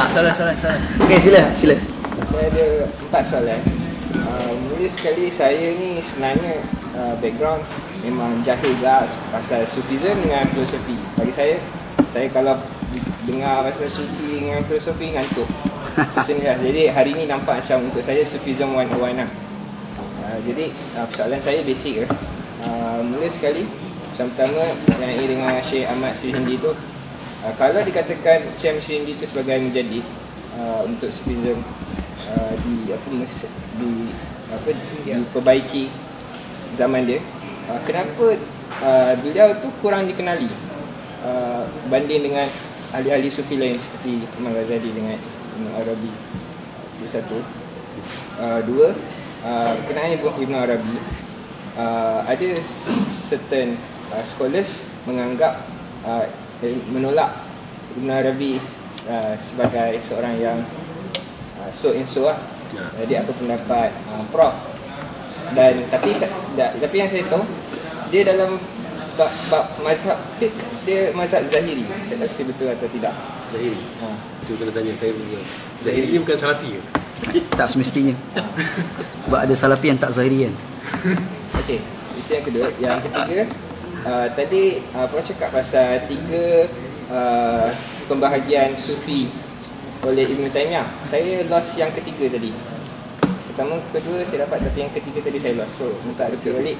Ah, soalan, soalan, soalan. Okey, sila, sila. Saya ada empat soalan. Uh, mula sekali saya ni sebenarnya uh, background memang jahil lah pasal sufism dengan filosofi. Bagi saya, saya kalau dengar pasal sufi dengan filosofi ngantuk. Personally lah. Jadi hari ni nampak macam untuk saya sufism 101 lah. Uh, jadi uh, soalan saya basic lah. Uh, mula sekali, yang pertama yang ia dengan Syekh Ahmad Sri Hindi tu uh, kalau dikatakan Syekh Sri Hindi tu sebagai menjadi uh, untuk sufism uh, di apa mes, di apa diperbaiki zaman dia uh, kenapa uh, beliau tu kurang dikenali? Uh, banding dengan ahli-ahli sufi lain seperti Imam Ghazali dengan Imam Arabi. Itu satu. Uh, dua uh, berkenaan Ibn Ibn Arabi uh, ada certain uh, scholars menganggap uh, menolak Ibn Arabi uh, sebagai seorang yang uh, so and so lah. Ya. Jadi apa pendapat uh, Prof? Dan tapi da, tapi yang saya tahu dia dalam bab, bab mazhab fiqh dia mazhab zahiri. Saya tak pasti betul atau tidak. Zahiri. Ha. Itu kena tanya saya punya. Zahiri ni bukan salafi ke? Tak semestinya. Sebab ada salafi yang tak zahiri kan. Okey, itu yang kedua. Yang ketiga, uh, tadi uh, Puan cakap pasal tiga uh, pembahagian sufi oleh Ibn Taymiyah. Saya lost yang ketiga tadi. Pertama, kedua saya dapat tapi yang ketiga tadi saya lost. So, minta repeat balik.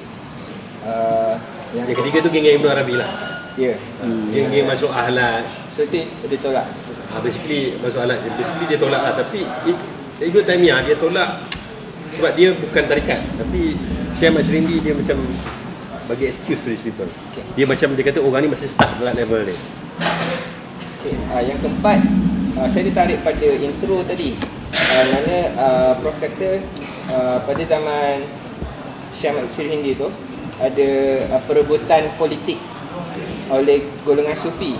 Uh, yang, Yang ketiga tu geng-geng Ibn Arabi lah. Ya. Geng-geng masuk ahlat. So, itu dia tolak. Ha, basically masuk ahlat. Basically dia tolak lah. Tapi Ibn Taymiyah dia tolak sebab dia bukan tarikat. Tapi Syekh Syrindi dia macam bagi excuse to these people. Okay. Dia macam dia kata orang ni masih start dalam level ni. Okay, uh, yang keempat uh, saya ditarik pada intro tadi uh, mana uh, Prof kata uh, pada zaman Syekh Ahmad Sir Hindi tu ada uh, perebutan politik oleh golongan sufi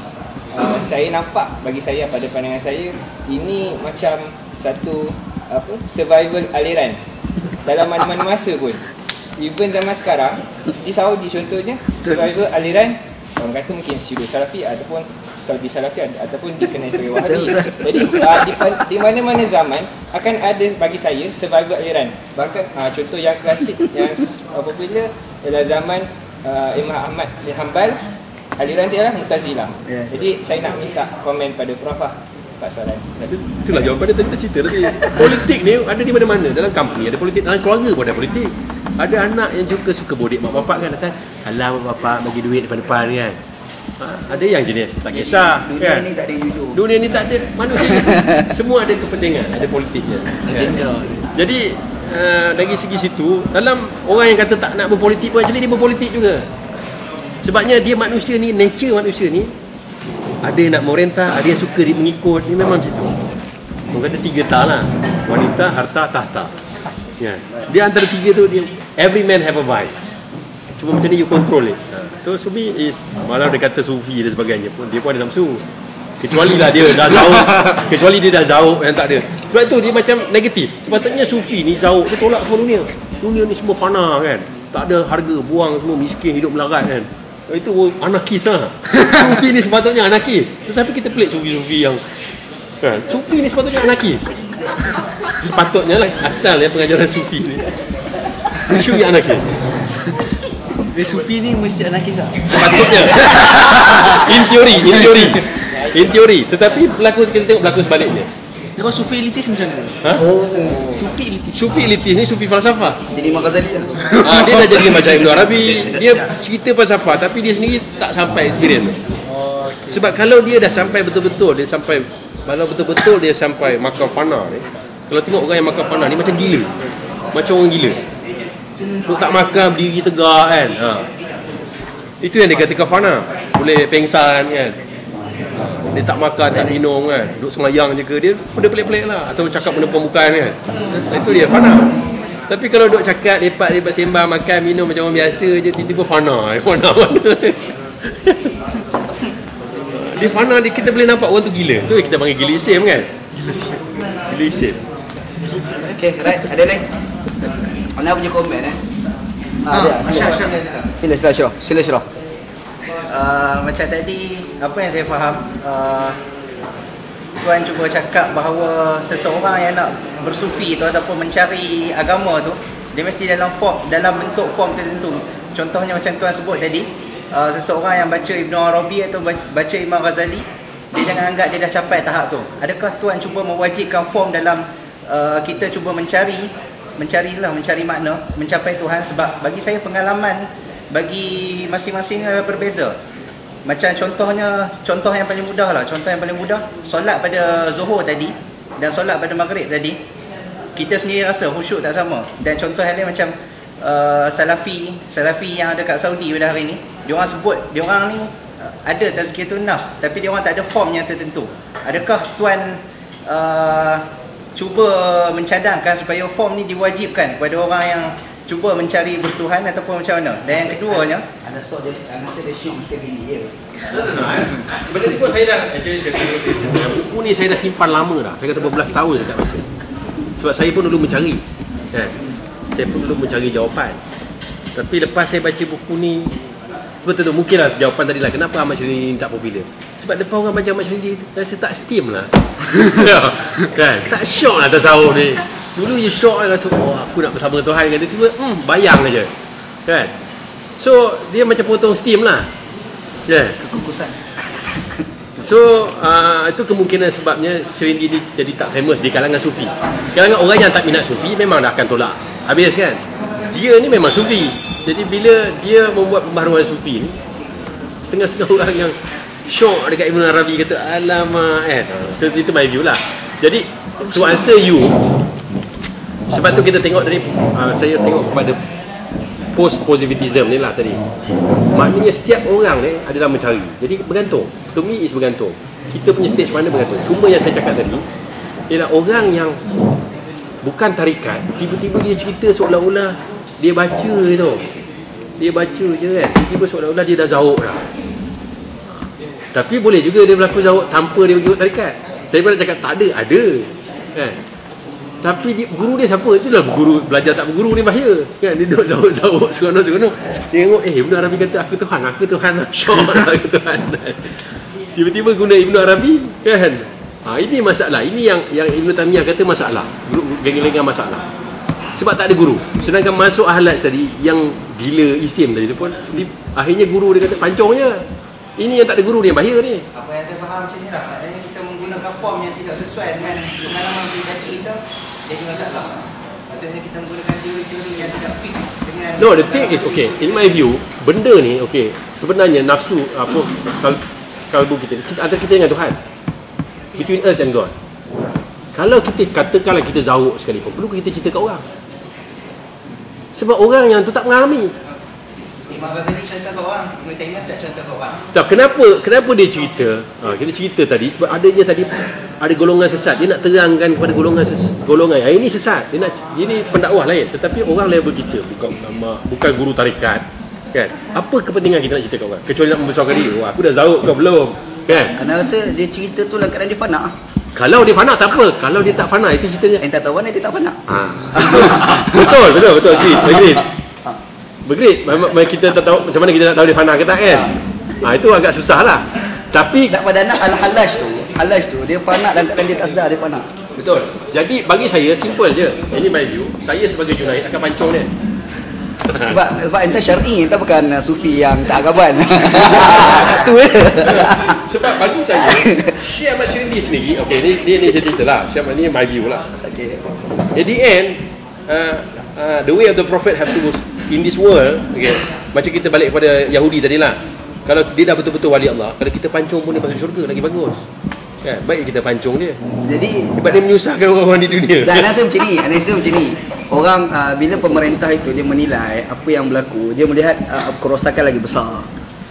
uh, saya nampak bagi saya pada pandangan saya ini macam satu apa survival aliran dalam mana-mana masa pun even zaman sekarang di Saudi contohnya survival aliran orang kata mungkin pseudo salafi ataupun Saudi salafi ataupun dikenal sebagai wahabi. Jadi uh, di, di mana-mana zaman akan ada bagi saya survival aliran. Bahkan uh, contoh yang klasik yang uh, popular adalah zaman uh, Imam Ahmad bin Hanbal aliran dia adalah Mu'tazilah. Yes. jadi saya nak minta komen pada Prof kat soalan Itu, itulah jawapan dia tadi dah cerita tadi. Politik ni ada di mana-mana. Dalam company ada politik, dalam keluarga pun ada politik. Ada anak yang juga suka bodek mak bapak kan datang, "Alah mak bapak bagi duit depan-depan kan." Ha, ada yang jenis tak kisah Dunia kan. ni tak ada jujur. Dunia ni tak ada manusia. ni semua ada kepentingan, ada politiknya. Agenda. Jadi uh, dari segi situ dalam orang yang kata tak nak berpolitik pun actually dia berpolitik juga. Sebabnya dia manusia ni nature manusia ni ada yang nak merentah, ada yang suka dia mengikut. Dia memang macam tu. Orang kata tiga ta lah. Wanita, harta, tahta. Ya. Dia antara tiga tu dia every man have a vice. Cuma macam ni you control it. Ha. So Sufi is malah dia kata sufi dan sebagainya pun dia pun ada nafsu. Kecuali lah dia dah zauk Kecuali dia dah zauk yang tak ada Sebab tu dia macam negatif Sepatutnya sufi ni zauk Dia tolak semua dunia Dunia ni semua fana kan Tak ada harga Buang semua miskin hidup melarat kan itu anarkis lah. Sufi ni sepatutnya anarkis. Tetapi kita pelik sufi-sufi yang kan? Sufi ni sepatutnya anarkis. Sepatutnya lah. Asal ya pengajaran sufi ni. They should be anarkis. Dia sufi ni mesti anarkis lah. Sepatutnya. In theory In theory. In theory. Tetapi berlaku kita tengok berlaku sebaliknya Dia kalau sufi elitis macam mana? ha? Oh, Sufi elitis. Sufi elitis ni Sufi falsafah jadi Mak Ghazali lah. ha, Dia dah jadi macam Ibn Arabi Dia cerita falsafah Tapi dia sendiri tak sampai experience tu Sebab kalau dia dah sampai betul-betul Dia sampai Kalau betul-betul dia sampai makam fana ni Kalau tengok orang yang makam fana ni Macam gila Macam orang gila Duk tak makan berdiri tegak kan ha. Itu yang dia katakan fana Boleh pengsan kan dia tak makan, tak minum kan Duduk semayang je ke Dia benda pelik-pelik lah Atau cakap benda bukan kan Itu dia fana Tapi kalau duduk cakap Lepak-lepak sembang Makan, minum macam orang biasa je Tiba-tiba fana Fana mana Dia fana dia, Kita boleh nampak orang tu gila Tu kita panggil gila isim kan Gila isim Okay, right. Ada lain? Anda punya komen eh? Ah, ada. Syah, Sila, Syah. sila, sila Syirah. Sila Syirah. Uh, macam tadi apa yang saya faham uh, Tuan cuba cakap bahawa seseorang yang nak bersufi tu ataupun mencari agama tu dia mesti dalam form dalam bentuk form tertentu. Contohnya macam tuan sebut tadi, uh, seseorang yang baca Ibn Arabi atau ba- baca Imam Ghazali, dia jangan anggap dia dah capai tahap tu. Adakah tuan cuba mewajibkan form dalam uh, kita cuba mencari mencarilah mencari makna, mencapai Tuhan sebab bagi saya pengalaman bagi masing-masing adalah berbeza. Macam contohnya, contoh yang paling mudah lah. Contoh yang paling mudah, solat pada Zuhur tadi dan solat pada Maghrib tadi, kita sendiri rasa khusyuk tak sama. Dan contoh yang lain macam uh, Salafi, Salafi yang ada kat Saudi pada hari ni, dia orang sebut, dia orang ni uh, ada tazkiyatun nafs, tapi dia orang tak ada form yang tertentu. Adakah tuan uh, cuba mencadangkan supaya form ni diwajibkan kepada orang yang cuba mencari bertuhan ataupun macam mana? Dan yang keduanya, Ada sok dia, rasa dia syok mesti gini je. Benda ni pun saya dah actually saya kata, buku ni saya dah simpan lama dah. Saya kata berbelas tahun saya tak baca. Sebab saya pun dulu mencari. Kan? Saya pun dulu mencari jawapan. Tapi lepas saya baca buku ni Betul tu mungkinlah jawapan tadi lah Kenapa Ahmad Syarili ni tak popular Sebab depan orang baca Ahmad Syarili Rasa tak steam lah kan? Tak syok lah tasawuf ni Dulu je syok lah rasa Oh aku nak bersama Tuhan dengan dia Tiba hmm, bayang aja Kan So dia macam potong steam lah Kan Kekukusan. So uh, itu kemungkinan sebabnya Serindi ni jadi tak famous di kalangan sufi. Kalangan orang yang tak minat sufi memang dah akan tolak. Habis kan? Dia ni memang sufi. Jadi bila dia membuat pembaharuan sufi ni setengah-setengah orang yang syok dekat Ibn Arabi kata alamak kan. Itu, itu my view lah. Jadi to answer you sebab tu kita tengok dari uh, saya tengok kepada post positivism ni lah tadi. Maknanya setiap orang ni adalah mencari. Jadi bergantung. To me is bergantung. Kita punya stage mana bergantung. Cuma yang saya cakap tadi ialah orang yang bukan tarikat tiba-tiba dia cerita seolah-olah dia baca tu dia baca je kan. Tiba-tiba seolah-olah dia dah zauk dah. Tapi boleh juga dia berlaku zauk tanpa dia ikut tarikat. Saya pun nak cakap tak ada ada. Kan tapi dia, guru dia siapa? Itulah guru belajar tak berguru ni bahaya. Kan dia duduk zauk-zauk seronok-seronok. Dia tengok eh Ibnu Arabi kata aku Tuhan, aku Tuhan. Syok aku Tuhan. Tiba-tiba guna Ibnu Arabi kan. Ha, ini masalah. Ini yang yang Ibnu Taimiyah kata masalah. Geng-gengan masalah. Sebab tak ada guru. Sedangkan masuk ahlaj tadi yang gila isim tadi tu pun di, akhirnya guru dia kata pancung je. Ini yang tak ada guru ni yang bahaya ni. apa yang saya faham macam ni lah maknanya menggunakan form yang tidak sesuai dengan pengalaman pribadi kita jadi masalah kita menggunakan teori-teori yang tidak fix dengan No, the thing is okay. In my view, benda ni okay. Sebenarnya nafsu apa kal, kalbu kita, kita antara kita dengan Tuhan. Between us and God. Kalau kita katakanlah kita zauk sekalipun, perlu kita cerita kat orang. Sebab orang yang tu tak mengalami. Imam Ghazali contoh ke orang Ibn Taymiyah tak contoh ke orang Tak, kenapa kenapa dia cerita? Ha, kita cerita tadi sebab adanya tadi ada golongan sesat. Dia nak terangkan kepada golongan ses, golongan yang ini sesat. Dia nak ini pendakwah lain tetapi orang level kita bukan ulama, bukan guru tarikat. Kan? Apa kepentingan kita nak cerita kat orang? Kecuali nak membesarkan diri. Wah, aku dah zauk kau belum? Kan? Ana rasa dia cerita tu dalam keadaan dia fana. Kalau dia fana tak apa. Kalau dia tak fana itu ceritanya. Yang tak tahu mana dia tak fana. Ha. betul, betul, betul. Agreed, agreed. Agreed. Memang kita tak tahu macam mana kita nak tahu dia fana ke tak kan? Ha, itu agak susah lah. Tapi Tak pada anak al-halaj tu. Halaj tu dia fana dalam keadaan dia tak sedar dia fana. Betul. Jadi bagi saya simple je. Ini my view. Saya sebagai Junaid akan pancung dia. Sebab sebab entah syar'i entah bukan sufi yang tak agaban. tu je. Sebab bagi saya Syekh Ahmad Syirindi sendiri okey ni ni ni cerita lah. Syekh Ahmad ni my view lah. Okey. At the end uh, uh, the way of the prophet have to go in this world okay, macam kita balik kepada Yahudi tadi lah kalau dia dah betul-betul wali Allah kalau kita pancung pun dia masuk syurga lagi bagus kan baik kita pancung dia Jadi sebab dia menyusahkan orang-orang di dunia Dan rasa macam ni, rasa macam ni. Orang uh, bila pemerintah itu dia menilai apa yang berlaku, dia melihat uh, kerosakan lagi besar.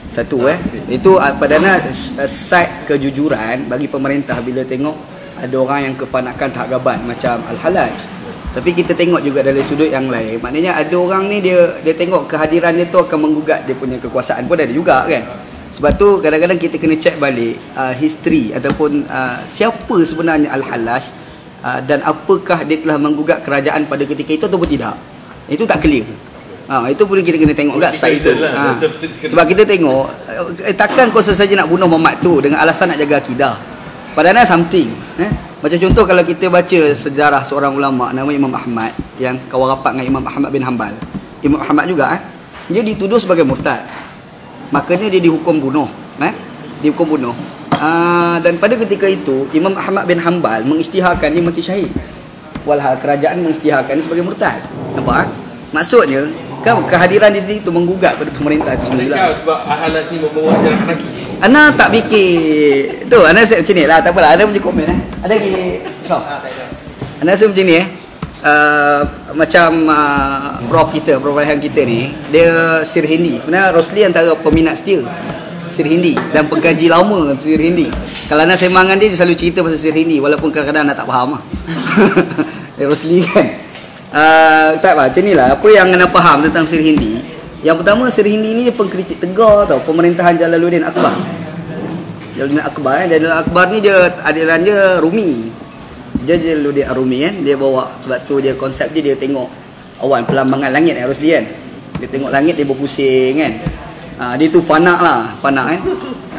Satu eh. Itu uh, pada ana uh, side kejujuran bagi pemerintah bila tengok ada orang yang kepanakan tak gaban macam Al-Halaj. Tapi kita tengok juga dari sudut yang lain. Maknanya ada orang ni dia dia tengok kehadiran dia tu akan menggugat dia punya kekuasaan pun ada juga kan. Sebab tu kadang-kadang kita kena check balik uh, history ataupun uh, siapa sebenarnya Al-Halaj uh, dan apakah dia telah menggugat kerajaan pada ketika itu ataupun tidak. Itu tak clear. Ha, itu pun kita kena tengok juga side tu. lah. Ha. Sebab kita tengok eh, takkan kau sesaja nak bunuh Muhammad tu dengan alasan nak jaga akidah. padahal something eh? Macam contoh kalau kita baca sejarah seorang ulama nama Imam Ahmad yang kawan rapat dengan Imam Ahmad bin Hanbal Imam Ahmad juga eh? dia dituduh sebagai murtad makanya dia dihukum bunuh eh? dihukum bunuh uh, dan pada ketika itu Imam Ahmad bin Hanbal mengisytiharkan dia mati syahid walhal kerajaan mengisytiharkan dia sebagai murtad nampak eh? maksudnya kan kehadiran di sini itu menggugat pada pemerintah itu sendiri lah. Sebab Ahalat ni membawa ajaran anarki? Ana tak fikir. Tu Ana rasa macam ni lah. Tak apalah Ana punya komen eh. Ada lagi? Prof Ana rasa macam ni eh. Uh, Macam uh, Prof kita Prof Raihan kita ni Dia Sir Hindi. Sebenarnya Rosli antara peminat setia Sir Hindi Dan pengkaji lama Sir Hindi. Kalau Ana sembang dengan dia Dia selalu cerita pasal Sir Hindi Walaupun kadang-kadang Ana tak faham lah. Rosli kan uh, Tak apa Macam ni lah Apa yang Ana faham tentang Sir Hindi yang pertama Sir Hindi ni pengkritik tegar tau pemerintahan Jalaluddin Akbar. Jalaluddin Akbar eh. Jalaluddin Akbar ni dia adilan dia Rumi. Dia Jalaluddin Rumi kan. Dia bawa sebab tu dia konsep dia dia tengok awan pelambangan langit eh Rosli kan. Dia tengok langit dia berpusing kan. Ha, dia tu fanak lah, fanak kan.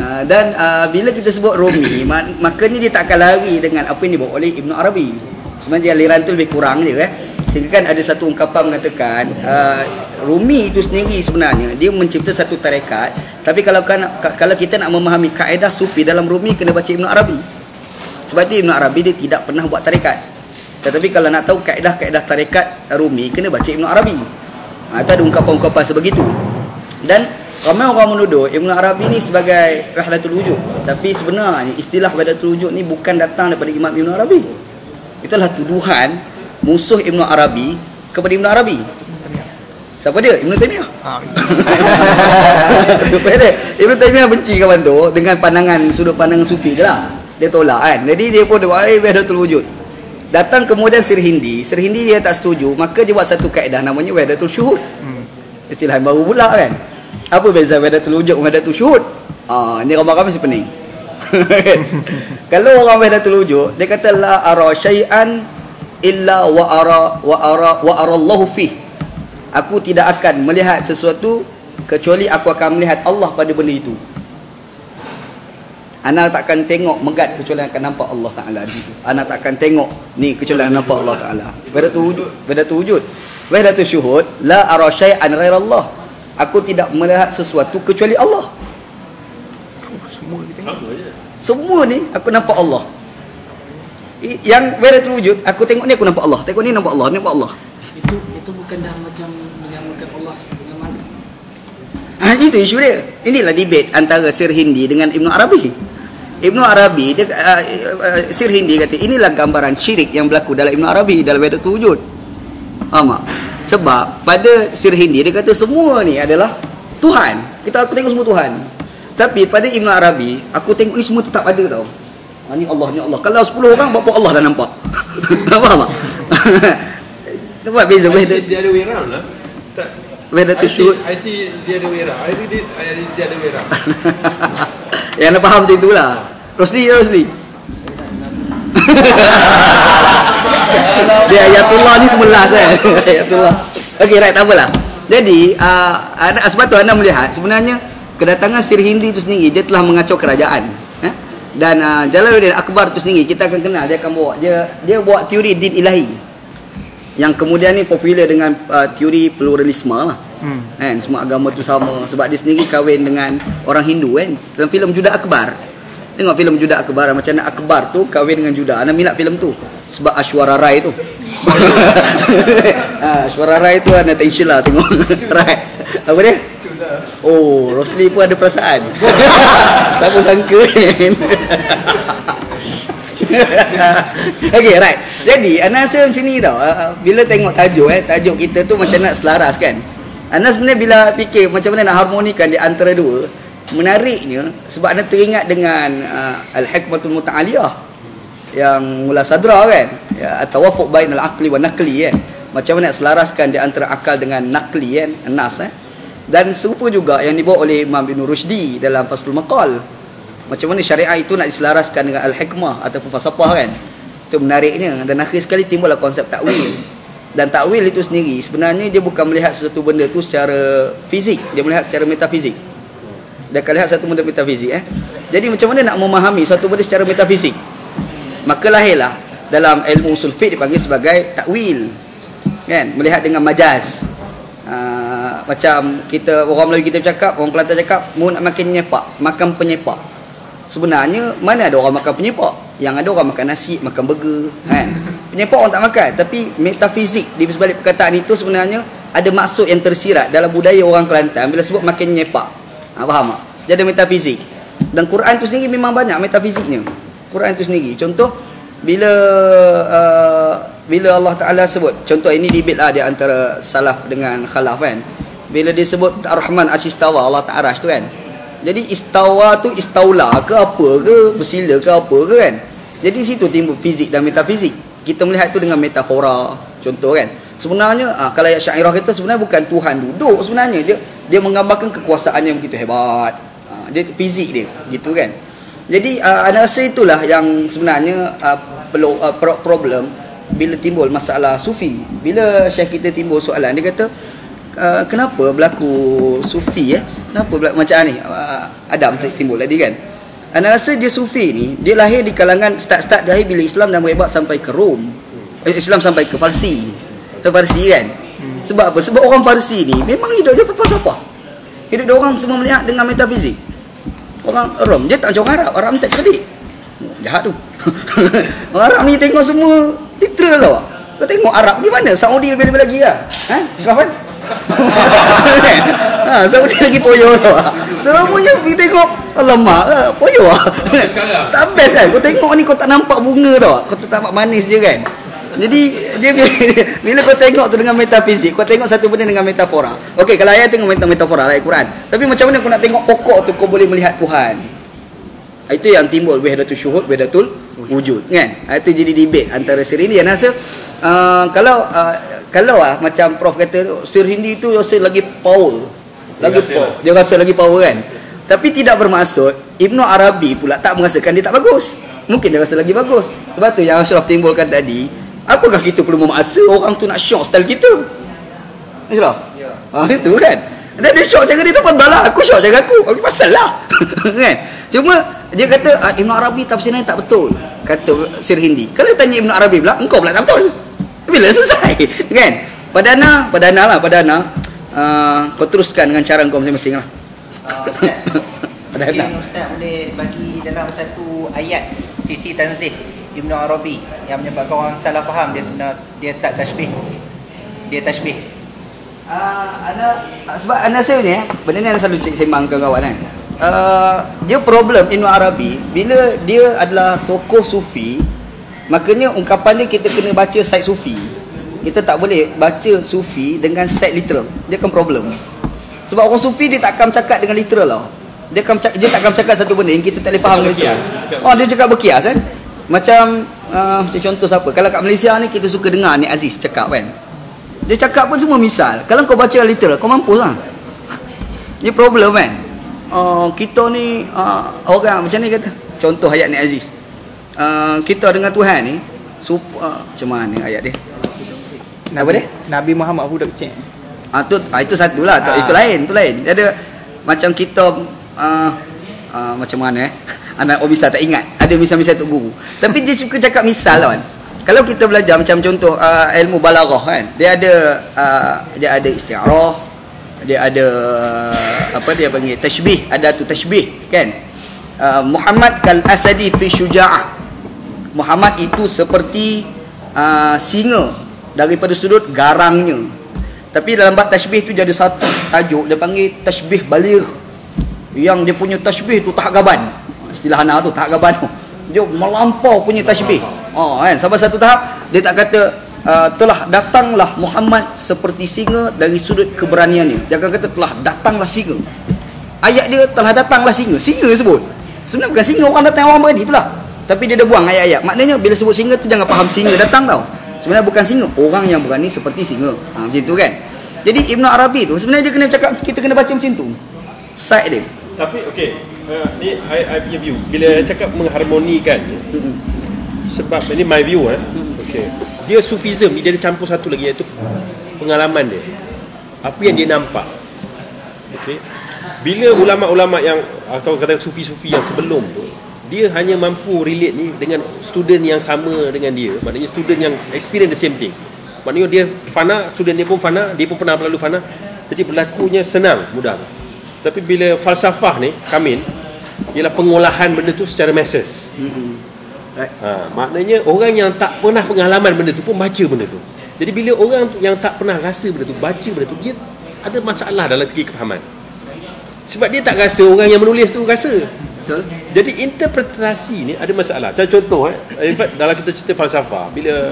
Ha, dan uh, bila kita sebut Rumi, mak- makanya dia tak akan lari dengan apa yang dibawa oleh Ibn Arabi. Sebenarnya aliran tu lebih kurang je eh. Sehingga kan ada satu ungkapan mengatakan uh, Rumi itu sendiri sebenarnya dia mencipta satu tarekat tapi kalau kan kalau kita nak memahami kaedah sufi dalam Rumi kena baca Ibn Arabi. Sebab itu Ibn Arabi dia tidak pernah buat tarekat. Tetapi kalau nak tahu kaedah-kaedah tarekat Rumi kena baca Ibn Arabi. Ha, itu ada ungkapan-ungkapan sebegitu. Dan ramai orang menuduh Ibn Arabi ni sebagai Rahlatul Wujud. Tapi sebenarnya istilah Wahdatul Wujud ni bukan datang daripada Imam Ibn Arabi. Itulah tuduhan musuh Ibn Arabi kepada Ibn Arabi. Siapa dia? Ibn Taimiyah. Supaya dia Ibn Taimiyah benci kawan tu dengan pandangan sudut pandang sufi dia lah. Dia tolak kan. Jadi dia pun dia buat Wahdatul Wujud. Datang kemudian Sir Hindi, Sir Hindi dia tak setuju, maka dia buat satu kaedah namanya Wahdatul Syuhud. Istilah yang baru pula kan. Apa beza Wahdatul Wujud dengan Wahdatul Syuhud? Ah, ni ramai-ramai mesti pening. Kalau orang Wahdatul Wujud, dia kata la ara syai'an illa wa ara wa ara wa ara Allah fi. Aku tidak akan melihat sesuatu kecuali aku akan melihat Allah pada benda itu. Anak tak akan tengok megat kecuali akan nampak Allah Taala di situ. Anak tak akan tengok ni kecuali akan nampak Allah Taala. Benda tu wujud, benda tu wujud. Tu syuhud, la ara syai'an ghaira Allah. Aku tidak melihat sesuatu kecuali Allah. Semua ni aku nampak Allah. Yang benda tu wujud, aku tengok ni aku nampak Allah. Tengok ni nampak Allah, ni nampak Allah. Itu itu bukan dah macam menyamakan Allah dengan mana? Ha, itu isu dia. Inilah debate antara Sir Hindi dengan Ibn Arabi. Ibn Arabi, dia, uh, uh, Sir Hindi kata, inilah gambaran syirik yang berlaku dalam Ibn Arabi, dalam Wadatul Wujud. Faham tak? Sebab pada Sir Hindi, dia kata semua ni adalah Tuhan. Kita aku tengok semua Tuhan. Tapi pada Ibn Arabi, aku tengok ni semua tetap ada tau. Ha, ni Allah, ni Allah. Kalau 10 orang, berapa Allah dah nampak? Faham tak? Nampak beza? I Wadatul see it's the other way around lah. Ustaz. I Wadatul see, Wujud. I see the other way around. I read it, I see the other way around. Yang anda faham macam itulah. Rosli, ya Rosli. Dia Ayatullah ni sebelas kan. Ayatullah. Okey, right, tak apalah. Jadi, uh, sebab tu anda melihat sebenarnya kedatangan Sir Hindi itu sendiri dia telah mengacau kerajaan. Dan uh, Jalaluddin Akbar itu sendiri kita akan kenal dia akan bawa dia dia bawa teori din ilahi yang kemudian ni popular dengan uh, teori pluralisme lah. Hmm. Kan semua agama tu sama sebab dia sendiri kahwin dengan orang Hindu kan. Dalam filem Judah Akbar. Tengok filem Judah Akbar macam mana Akbar tu kahwin dengan Judah. Ana minat filem tu sebab Ashwara Rai tu. ha, Ashwara Rai tu ana tension lah tengok. Rai. Apa dia? Oh, Rosli pun ada perasaan. Siapa sangka kan? okay, right. Jadi, Ana rasa macam ni tau. Uh, Bila tengok tajuk eh, tajuk kita tu macam nak selaras kan. Ana sebenarnya bila fikir macam mana nak harmonikan di antara dua, menariknya sebab Ana teringat dengan uh, Al-Hikmatul Muta'aliyah yang mula sadra kan. Ya, at-tawafuq bainal aqli wa naqli kan. Macam mana nak selaraskan di antara akal dengan nakli kan, nas eh. Dan serupa juga yang dibawa oleh Imam Ibn Rushdi dalam Faslul Maqal. Macam mana syariat itu nak diselaraskan dengan al-hikmah ataupun falsafah kan. Itu menariknya dan akhir sekali timbullah konsep takwil. Dan takwil itu sendiri sebenarnya dia bukan melihat sesuatu benda tu secara fizik, dia melihat secara metafizik. dia akan lihat satu benda metafizik eh. Jadi macam mana nak memahami satu benda secara metafizik? Maka lahirlah dalam ilmu usul fiqh dipanggil sebagai takwil. Kan? Melihat dengan majaz. Uh, macam kita orang Melayu kita bercakap, orang Kelantan cakap, mu nak makan nyepak, makan penyepak. Sebenarnya mana ada orang makan penyepak? Yang ada orang makan nasi, makan burger, kan? Penyepak orang tak makan, tapi metafizik di sebalik perkataan itu sebenarnya ada maksud yang tersirat dalam budaya orang Kelantan bila sebut makan nyepak. Ha, faham tak? Ada metafizik. Dan Quran tu sendiri memang banyak metafiziknya. Quran tu sendiri. Contoh bila uh, bila Allah Taala sebut, contoh ini debate lah dia antara salaf dengan khalaf kan. Bila dia sebut Ar-Rahman Ashistawa Allah Taala tu kan. Jadi istawa tu istaula ke apa ke bersila ke apa ke kan. Jadi situ timbul fizik dan metafizik. Kita melihat tu dengan metafora. Contoh kan. Sebenarnya ah, kalau ayat syairah kita sebenarnya bukan Tuhan duduk sebenarnya dia dia menggambarkan kekuasaan yang begitu hebat. Ah, dia fizik dia gitu kan. Jadi uh, ana rasa itulah yang sebenarnya uh, perlu uh, problem bila timbul masalah sufi. Bila syekh kita timbul soalan dia kata uh, kenapa berlaku sufi eh? Kenapa berlaku macam ni? Uh, Adam timbul tadi kan. Ana rasa dia sufi ni, dia lahir di kalangan start-start lahir bila Islam dah merebak sampai ke Rom. Eh, Islam sampai ke Parsi. Ke Parsi kan. Sebab apa? Sebab orang Parsi ni memang hidup dia apa apa. Hidup dia orang semua melihat dengan metafizik. Orang Rom dia tak macam orang Arab. Arab ni tak cerdik. Oh, jahat tu. orang Arab ni tengok semua literal tau. Kau tengok Arab di mana? Saudi lebih-lebih lagi lah. Ha? Islam kan? ha, Saudi lagi poyo tau. Selamanya pergi tengok Alamak, eh, poyo lah. tak best kan? Kau tengok ni kau tak nampak bunga tau. Kau tak nampak manis je kan? Jadi dia bila, bila kau tengok tu dengan metafizik, kau tengok satu benda dengan metafora. Okey, kalau ayat tengok meta metafora lah Quran. Tapi macam mana kau nak tengok pokok tu kau boleh melihat Tuhan. Itu yang timbul wahdatul syuhud, wahdatul wujud kan. Itu jadi debate antara Sir Hindi. Saya rasa uh, kalau uh, kalau ah macam prof kata Sir Hindi tu rasa lagi power. Lagi Dia power. Dia rasa lagi power kan. Tapi tidak bermaksud Ibnu Arabi pula tak merasakan dia tak bagus. Mungkin dia rasa lagi bagus. Sebab tu yang Ashraf timbulkan tadi, apakah kita perlu memaksa orang tu nak shock style kita? Ashraf? Ya. Ah itu kan. Dan dia shock cara dia tu apa lah aku shock cara aku. Aku pasal lah. kan? Cuma dia kata ah, Ibnu Arabi tafsirnya tak betul. Kata Sir Hindi. Kalau tanya Ibnu Arabi pula, engkau pula tak betul. Bila selesai? kan? Padana, padana lah, padana. Uh, kau teruskan dengan cara kau masing-masing lah. Uh, Ustaz, mungkin? Ustaz boleh bagi dalam satu ayat sisi tanzih Ibnu Arabi yang menyebabkan orang salah faham dia sebenarnya dia tak tashbih. Dia tashbih. Uh, ana uh, sebab ana saya ni eh, benda ni ana selalu cek sembang ke kawan kan. Uh, dia problem Ibnu Arabi bila dia adalah tokoh sufi makanya ungkapan dia kita kena baca side sufi. Kita tak boleh baca sufi dengan side literal. Dia kan problem. Sebab orang sufi dia tak akan cakap dengan literal lah. Dia akan dia tak akan cakap satu benda yang kita tak boleh faham dengan literal. Oh dia cakap berkias kan. Macam uh, macam contoh siapa? Kalau kat Malaysia ni kita suka dengar ni Aziz cakap kan. Dia cakap pun semua misal. Kalau kau baca literal, kau mampus lah. Ni problem kan. Uh, kita ni uh, orang macam ni kata. Contoh ayat ni Aziz. Uh, kita dengan Tuhan ni sup, uh, macam mana ayat dia? Apa dia? Nabi Muhammad budak kecil. Ah tu ah, itu satu lah. Ah. Itu lain, itu lain. Dia ada macam kita uh, uh, macam mana eh? Anak misal tak ingat. Ada misal-misal tok guru. Tapi dia suka cakap misal kan. Kalau kita belajar macam contoh uh, ilmu balaghah kan. Dia ada uh, dia ada isti'arah, dia ada apa dia panggil tashbih, ada tu tashbih kan. Uh, Muhammad kal asadi fi syuja'ah. Muhammad itu seperti uh, singa daripada sudut garangnya. Tapi dalam bab tashbih tu jadi satu tajuk dia panggil tashbih baligh. Yang dia punya tashbih tu tahap gaban. Istilah ana tu tahap gaban. Dia melampau punya tashbih. Oh kan sampai satu tahap dia tak kata uh, telah datanglah Muhammad seperti singa dari sudut keberaniannya. Dia akan kata telah datanglah singa. Ayat dia telah datanglah singa. Singa sebut. Sebenarnya bukan singa orang datang orang berani itulah. Tapi dia dah buang ayat-ayat. Maknanya bila sebut singa tu jangan faham singa datang tau. Sebenarnya bukan singa, orang yang berani seperti singa. Ha, macam tu kan. Jadi Ibnu Arabi tu sebenarnya dia kena cakap kita kena baca macam tu. Side dia. Tapi okey, uh, ni I, I punya view. Bila cakap mengharmonikan Mm-mm. sebab ini my view eh. Okey. Dia sufism dia ada campur satu lagi iaitu pengalaman dia. Apa yang dia nampak. okey bila ulama-ulama yang atau kata sufi-sufi yang sebelum tu dia hanya mampu relate ni dengan student yang sama dengan dia maknanya student yang experience the same thing maknanya dia fana student dia pun fana dia pun pernah berlalu fana jadi berlakunya senang mudah tapi bila falsafah ni kamin ialah pengolahan benda tu secara masses. Right. Ha, maknanya orang yang tak pernah pengalaman benda tu pun baca benda tu. Jadi bila orang yang tak pernah rasa benda tu baca benda tu dia ada masalah dalam segi kefahaman. Sebab dia tak rasa orang yang menulis tu rasa. Betul? Jadi interpretasi ni ada masalah. Macam contoh eh, in fact dalam kita cerita falsafah bila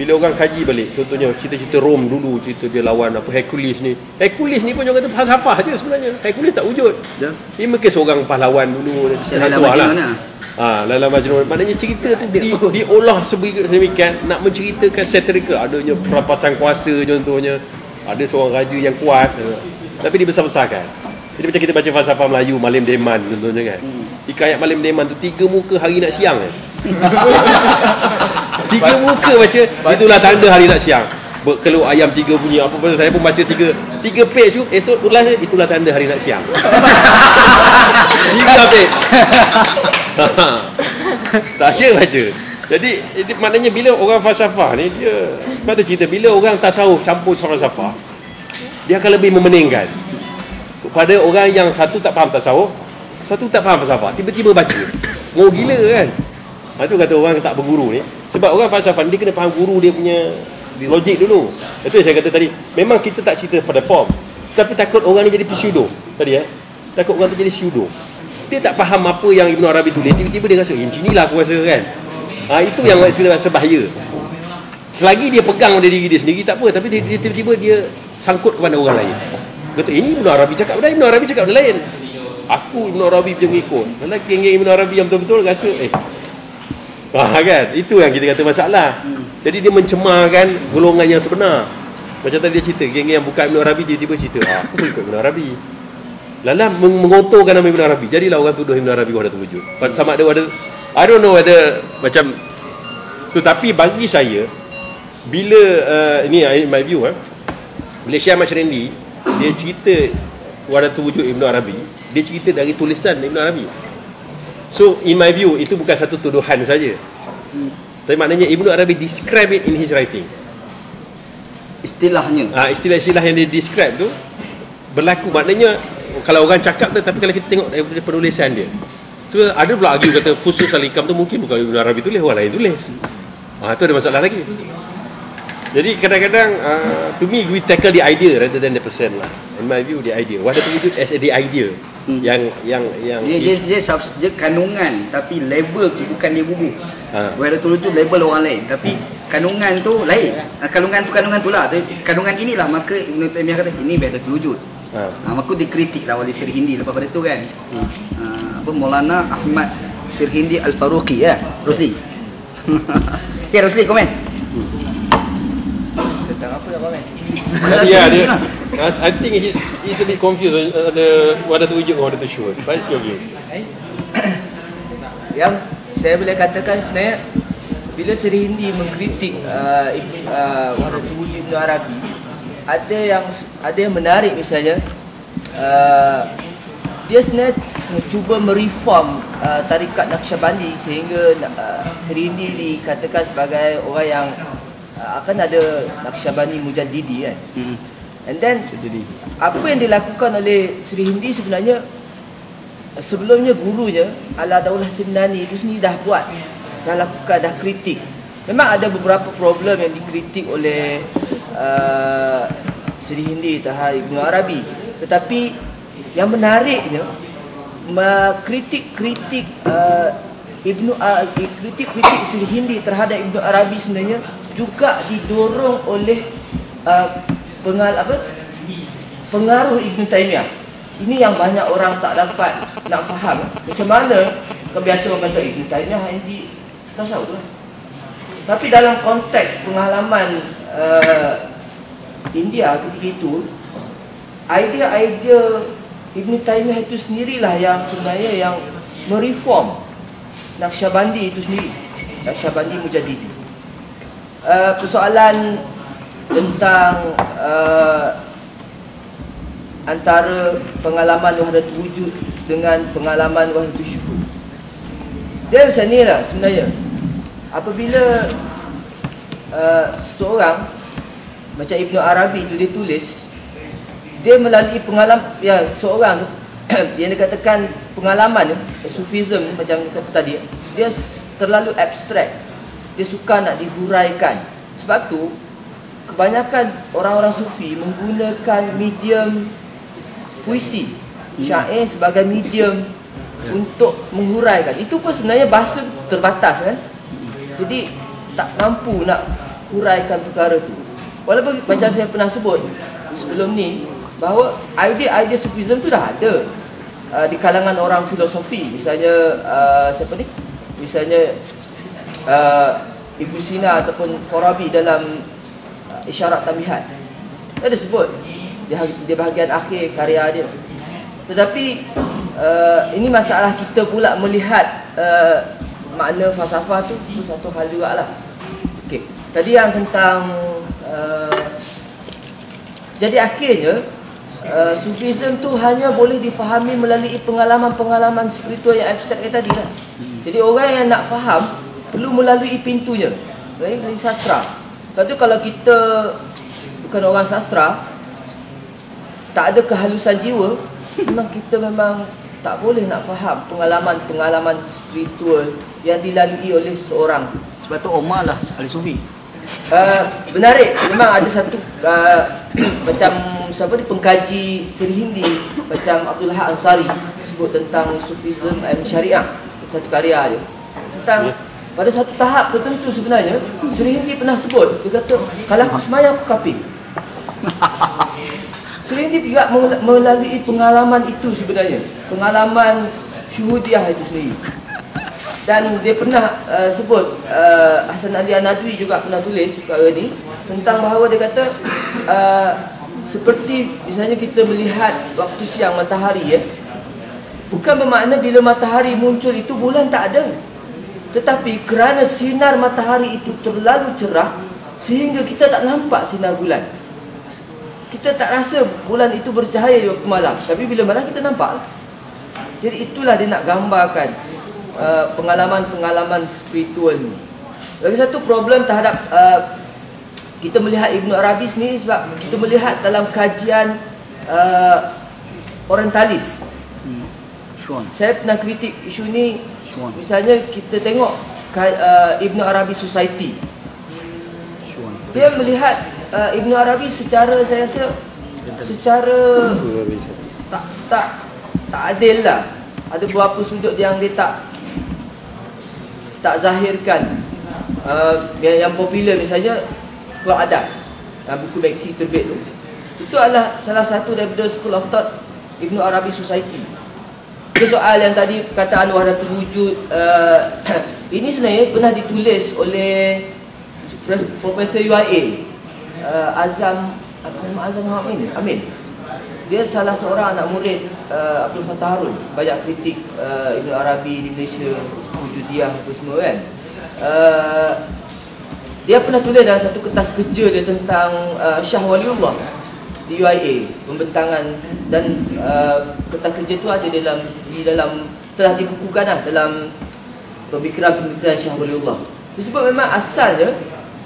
bila orang kaji balik contohnya cerita-cerita Rom dulu cerita dia lawan apa Hercules ni. Hercules ni pun orang kata falsafah je sebenarnya. Hercules tak wujud. Ya. dia mungkin seorang pahlawan dulu cerita hantu lah. Lah. ha, Laila Majnun. Maknanya cerita tu di, diolah sedemikian nak menceritakan satirical. Adanya perampasan kuasa contohnya. Ada seorang raja yang kuat. Tapi dibesar-besarkan jadi macam kita baca falsafah Melayu Malim Deman contohnya kan. Hikayat Malim Deman tu tiga muka hari nak siang eh. tiga muka baca. itulah tanda hari nak siang. Berkeluk ayam tiga bunyi apa pun saya pun baca tiga tiga page tu esok ulas itulah tanda hari nak siang. Tiga page. Tak baca baca. Jadi itu maknanya bila orang falsafah ni dia sebab tu cerita bila orang tasawuf campur falsafah dia akan lebih memeningkan kepada orang yang satu tak faham tasawuf satu tak faham falsafah tiba-tiba baca. Mau gila kan ha, tu kata orang tak berguru ni sebab orang falsafah dia kena faham guru dia punya logik dulu. Itu yang saya kata tadi. Memang kita tak cerita pada form tapi takut orang ni jadi pseudo. Tadi eh? Takut orang tu jadi pseudo. Dia tak faham apa yang Ibn Arabi tulis. Tiba-tiba dia rasa yang sini lah aku rasa kan. Ha, itu yang kita rasa bahaya. Selagi dia pegang pada diri dia sendiri tak apa. Tapi dia, dia tiba-tiba dia sangkut kepada orang lain. Kata ini Ibn Arabi cakap benda Ibn Arabi cakap benda lain. Aku Ibn Arabi punya mengikut kalau geng-geng Ibn Arabi yang betul-betul rasa eh ah, kan? Itu yang kita kata masalah. Jadi dia mencemarkan golongan yang sebenar. Macam tadi dia cerita geng-geng yang bukan Ibn Arabi dia tiba cerita ah, aku ikut Ibn Arabi. Lala meng- mengotorkan nama Ibn Arabi. Jadilah orang tuduh Ibn Arabi wahdatul wujud Sama ada wahdatul I don't know whether Macam Tetapi bagi saya Bila uh, Ini in my view eh, Bila Syah Ahmad Dia cerita Wahdatul wujud Ibn Arabi Dia cerita dari tulisan Ibn Arabi So in my view Itu bukan satu tuduhan saja. Tapi maknanya Ibn Arabi describe it in his writing. Istilahnya. Ah, istilah-istilah yang dia describe tu berlaku. Maknanya kalau orang cakap tu tapi kalau kita tengok daripada penulisan dia. Tu ada pula argue kata fusus al-ikam tu mungkin bukan Ibn Arabi tulis orang lain tulis. Ah tu ada masalah lagi. Jadi kadang-kadang uh, to me we tackle the idea rather than the person lah. In my view the idea. What wujud as the idea Hmm. yang yang yang Dia, dia, dia, subs, dia kandungan tapi label tu bukan dia bubuh. Ha. Ha. tu label orang lain tapi kandungan tu lain. Ha, kandungan tu kandungan tu lah. Tapi Kandungan inilah maka Ibn Taymiyah kata ini Wahdatul Wujud. ha. Ha, maka dikritik lah oleh Sir Hindi lepas pada tu kan. Ha, apa Maulana Ahmad Sir Hindi Al-Faruqi ya. Rosli. ya Rosli komen. Tentang apa yang komen? Pasal Sir Hindi dia, lah. I, I think he's he's a bit confused. Uh, the wahdatul wujud wahdatul syuhud what's your view. Yang saya boleh katakan sebenarnya bila Seri Hindi mengkritik uh, uh, Wahdatul Wujud Ibn Arabi ada yang ada yang menarik misalnya uh, dia sebenarnya cuba mereform uh, tarikat Naqsyabandi sehingga uh, Seri Hindi dikatakan sebagai orang yang uh, akan ada Naqsyabandi Mujaddidi kan? Hmm. And then apa yang dilakukan oleh Sri Hindi sebenarnya sebelumnya gurunya Ala Daulah Simnani itu sendiri dah buat dah lakukan dah kritik. Memang ada beberapa problem yang dikritik oleh uh, Sri Hindi terhadap Ibn Arabi. Tetapi yang menariknya kritik-kritik uh, Ibnu uh, kritik-kritik Sri Hindi terhadap Ibnu Arabi sebenarnya juga didorong oleh uh, pengal apa pengaruh Ibn Taymiyah. Ini yang banyak orang tak dapat nak faham. Macam mana kebiasaan orang kata Ibn Taymiyah yang di tasawuf lah. Tapi dalam konteks pengalaman uh, India ketika itu, idea-idea Ibn Taymiyah itu sendirilah yang sebenarnya yang mereform Naqsyabandi itu sendiri. Naqsyabandi Mujaddidi. Uh, persoalan tentang uh, antara pengalaman wahdatul wujud dengan pengalaman wahdatul syuhud. Dia macam ni lah sebenarnya. Apabila uh, seorang macam Ibn Arabi tu dia tulis dia melalui pengalaman ya seorang yang dikatakan pengalaman sufism macam kata tadi dia terlalu abstrak dia suka nak dihuraikan sebab tu kebanyakan orang-orang sufi menggunakan medium puisi syair sebagai medium untuk menghuraikan. Itu pun sebenarnya bahasa terbatas kan jadi tak mampu nak huraikan perkara tu. Walaupun macam saya pernah sebut sebelum ni bahawa idea-idea sufism tu dah ada uh, di kalangan orang filosofi. Misalnya uh, siapa ni? Misalnya uh, Ibn Sina ataupun Farabi dalam isyarat tambihat dia ada sebut di, bahagian akhir karya dia tetapi uh, ini masalah kita pula melihat uh, makna falsafah tu itu satu hal juga lah okay. tadi yang tentang uh, jadi akhirnya uh, Sufism tu hanya boleh difahami melalui pengalaman-pengalaman spiritual yang abstrak tadi lah. Jadi orang yang nak faham perlu melalui pintunya, melalui sastra. Lepas tu kalau kita bukan orang sastra, tak ada kehalusan jiwa, memang kita memang tak boleh nak faham pengalaman-pengalaman spiritual yang dilalui oleh seorang. Sebab tu Omar lah ahli sufi. Uh, menarik memang ada satu uh, macam siapa ni pengkaji Sri Hindi macam Abdullah Ansari sebut tentang Sufism and Syariah satu karya dia tentang pada satu tahap tertentu sebenarnya Sri Hindi pernah sebut dia kata kalau aku semayang aku kafir Sri Hindi juga melalui pengalaman itu sebenarnya. Pengalaman syuhudiah itu sendiri. Dan dia pernah uh, sebut uh, Hasan Ali An-Nadwi juga pernah tulis perkara ni tentang bahawa dia kata uh, seperti misalnya kita melihat waktu siang matahari ya bukan bermakna bila matahari muncul itu bulan tak ada tetapi kerana sinar matahari itu terlalu cerah sehingga kita tak nampak sinar bulan kita tak rasa bulan itu bercahaya di waktu malam tapi bila malam kita nampak jadi itulah dia nak gambarkan Uh, pengalaman-pengalaman spiritual ni. Lagi satu problem terhadap uh, kita melihat Ibnu Arabi ni sebab kita melihat dalam kajian uh, orientalis. Hmm. Saya pernah kritik isu ni. Misalnya kita tengok uh, Ibnu Arabi Society. Dia melihat uh, Ibnu Arabi secara saya rasa secara tak tak tak adil lah. Ada beberapa sudut yang dia tak tak zahirkan. Uh, yang, yang popular misalnya Claude Adas. Dalam buku Maxi terbit tu. Itu adalah salah satu daripada School of Thought Ibn Arabi Society itu soal yang tadi perkataan wahdatul wujud uh, ini sebenarnya pernah ditulis oleh Profesor UIA uh, Azam apa Azam Amin Amin. Dia salah seorang anak murid uh, Abdul Fattah Harun. Banyak kritik uh, Ibn Arabi di Malaysia Wujudiah apa semua kan. Uh, dia pernah tulis dalam satu kertas kerja dia tentang uh, Syah Waliullah UIA pembentangan dan uh, kertas kerja tu ada dalam di dalam telah dibukukan lah dalam pemikiran-pemikiran Syah Waliullah disebut memang asalnya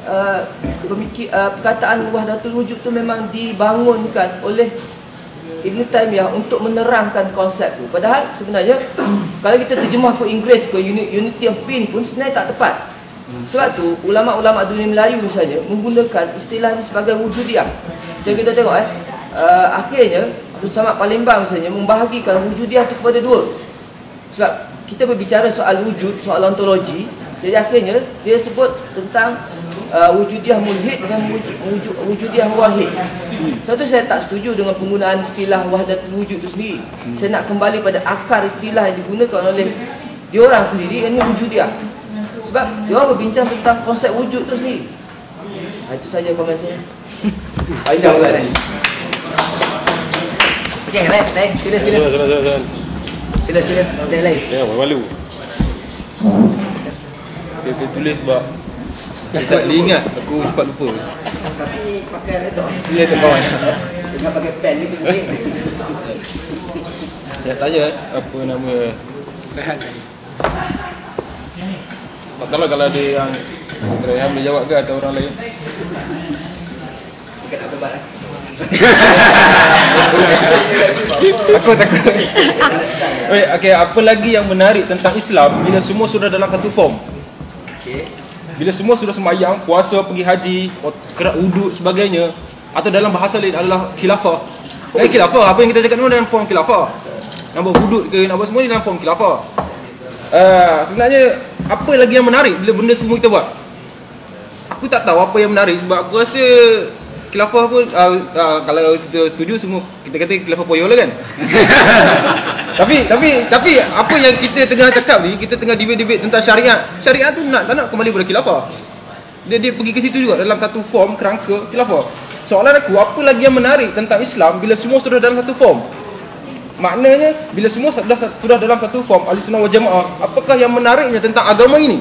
uh, pemikir, uh, perkataan Wahdatul Wujud tu memang dibangunkan oleh Ibn Taymiyah untuk menerangkan konsep tu. Padahal sebenarnya kalau kita terjemah ke Inggeris ke Unity of Pin pun sebenarnya tak tepat. Sebab tu ulama-ulama dunia Melayu misalnya menggunakan istilah ini sebagai wujudiah. Jadi kita tengok eh uh, akhirnya Abdul Samad Palembang misalnya membahagikan wujudiah itu kepada dua. Sebab kita berbicara soal wujud, soal ontologi, jadi akhirnya dia sebut tentang uh, wujudiah mulhid dengan wujud, wujud, wujudiah wahid. Sebab tu saya tak setuju dengan penggunaan istilah wahdatul wujud itu sendiri. Hmm. Saya nak kembali pada akar istilah yang digunakan oleh diorang sendiri, ini wujudiah. Sebab diorang berbincang tentang konsep wujud itu sendiri. Ha, itu saja komen saya. Panjang kan? Okey, baik, baik. Sila, sila. Sila, sila, sila. Sila, sila. Okey, lain. Ya, malu. Saya, saya tulis sebab saya tak boleh ingat Aku cepat lupa Tapi pakai redor. Tulis tu kawan Tengah pakai pen ni pun Nak tanya eh, apa nama Rehat Tak tahu lah kalau ada yang Rehan boleh jawab ke atau orang lain Bukan nak berbat lah Takut takut. Wait, okay, apa lagi yang menarik tentang Islam Bila semua sudah dalam satu form? Bila semua sudah sembahyang Puasa, pergi haji Kerak wuduk sebagainya Atau dalam bahasa lain adalah khilafah. Eh khilafah, apa yang kita cakap ni dalam form khilafah? Nak buat wuduk ke, nak buat semua ni dalam form khilafah. Uh, Sebenarnya Apa lagi yang menarik bila benda semua kita buat? Aku tak tahu apa yang menarik Sebab aku rasa Khilafah pun uh, uh, Kalau kita setuju semua Kita kata khilafah poyo lah kan? Tapi tapi tapi Apa yang kita tengah cakap ni Kita tengah debate-debate tentang syariat Syariat tu nak tak nak kembali pada khilafah. Dia, dia pergi ke situ juga Dalam satu form kerangka khilafah. Soalan aku Apa lagi yang menarik tentang Islam Bila semua sudah dalam satu form? Maknanya Bila semua sudah, sudah dalam satu form Ahli sunnah wal jamaah Apakah yang menariknya tentang agama ini?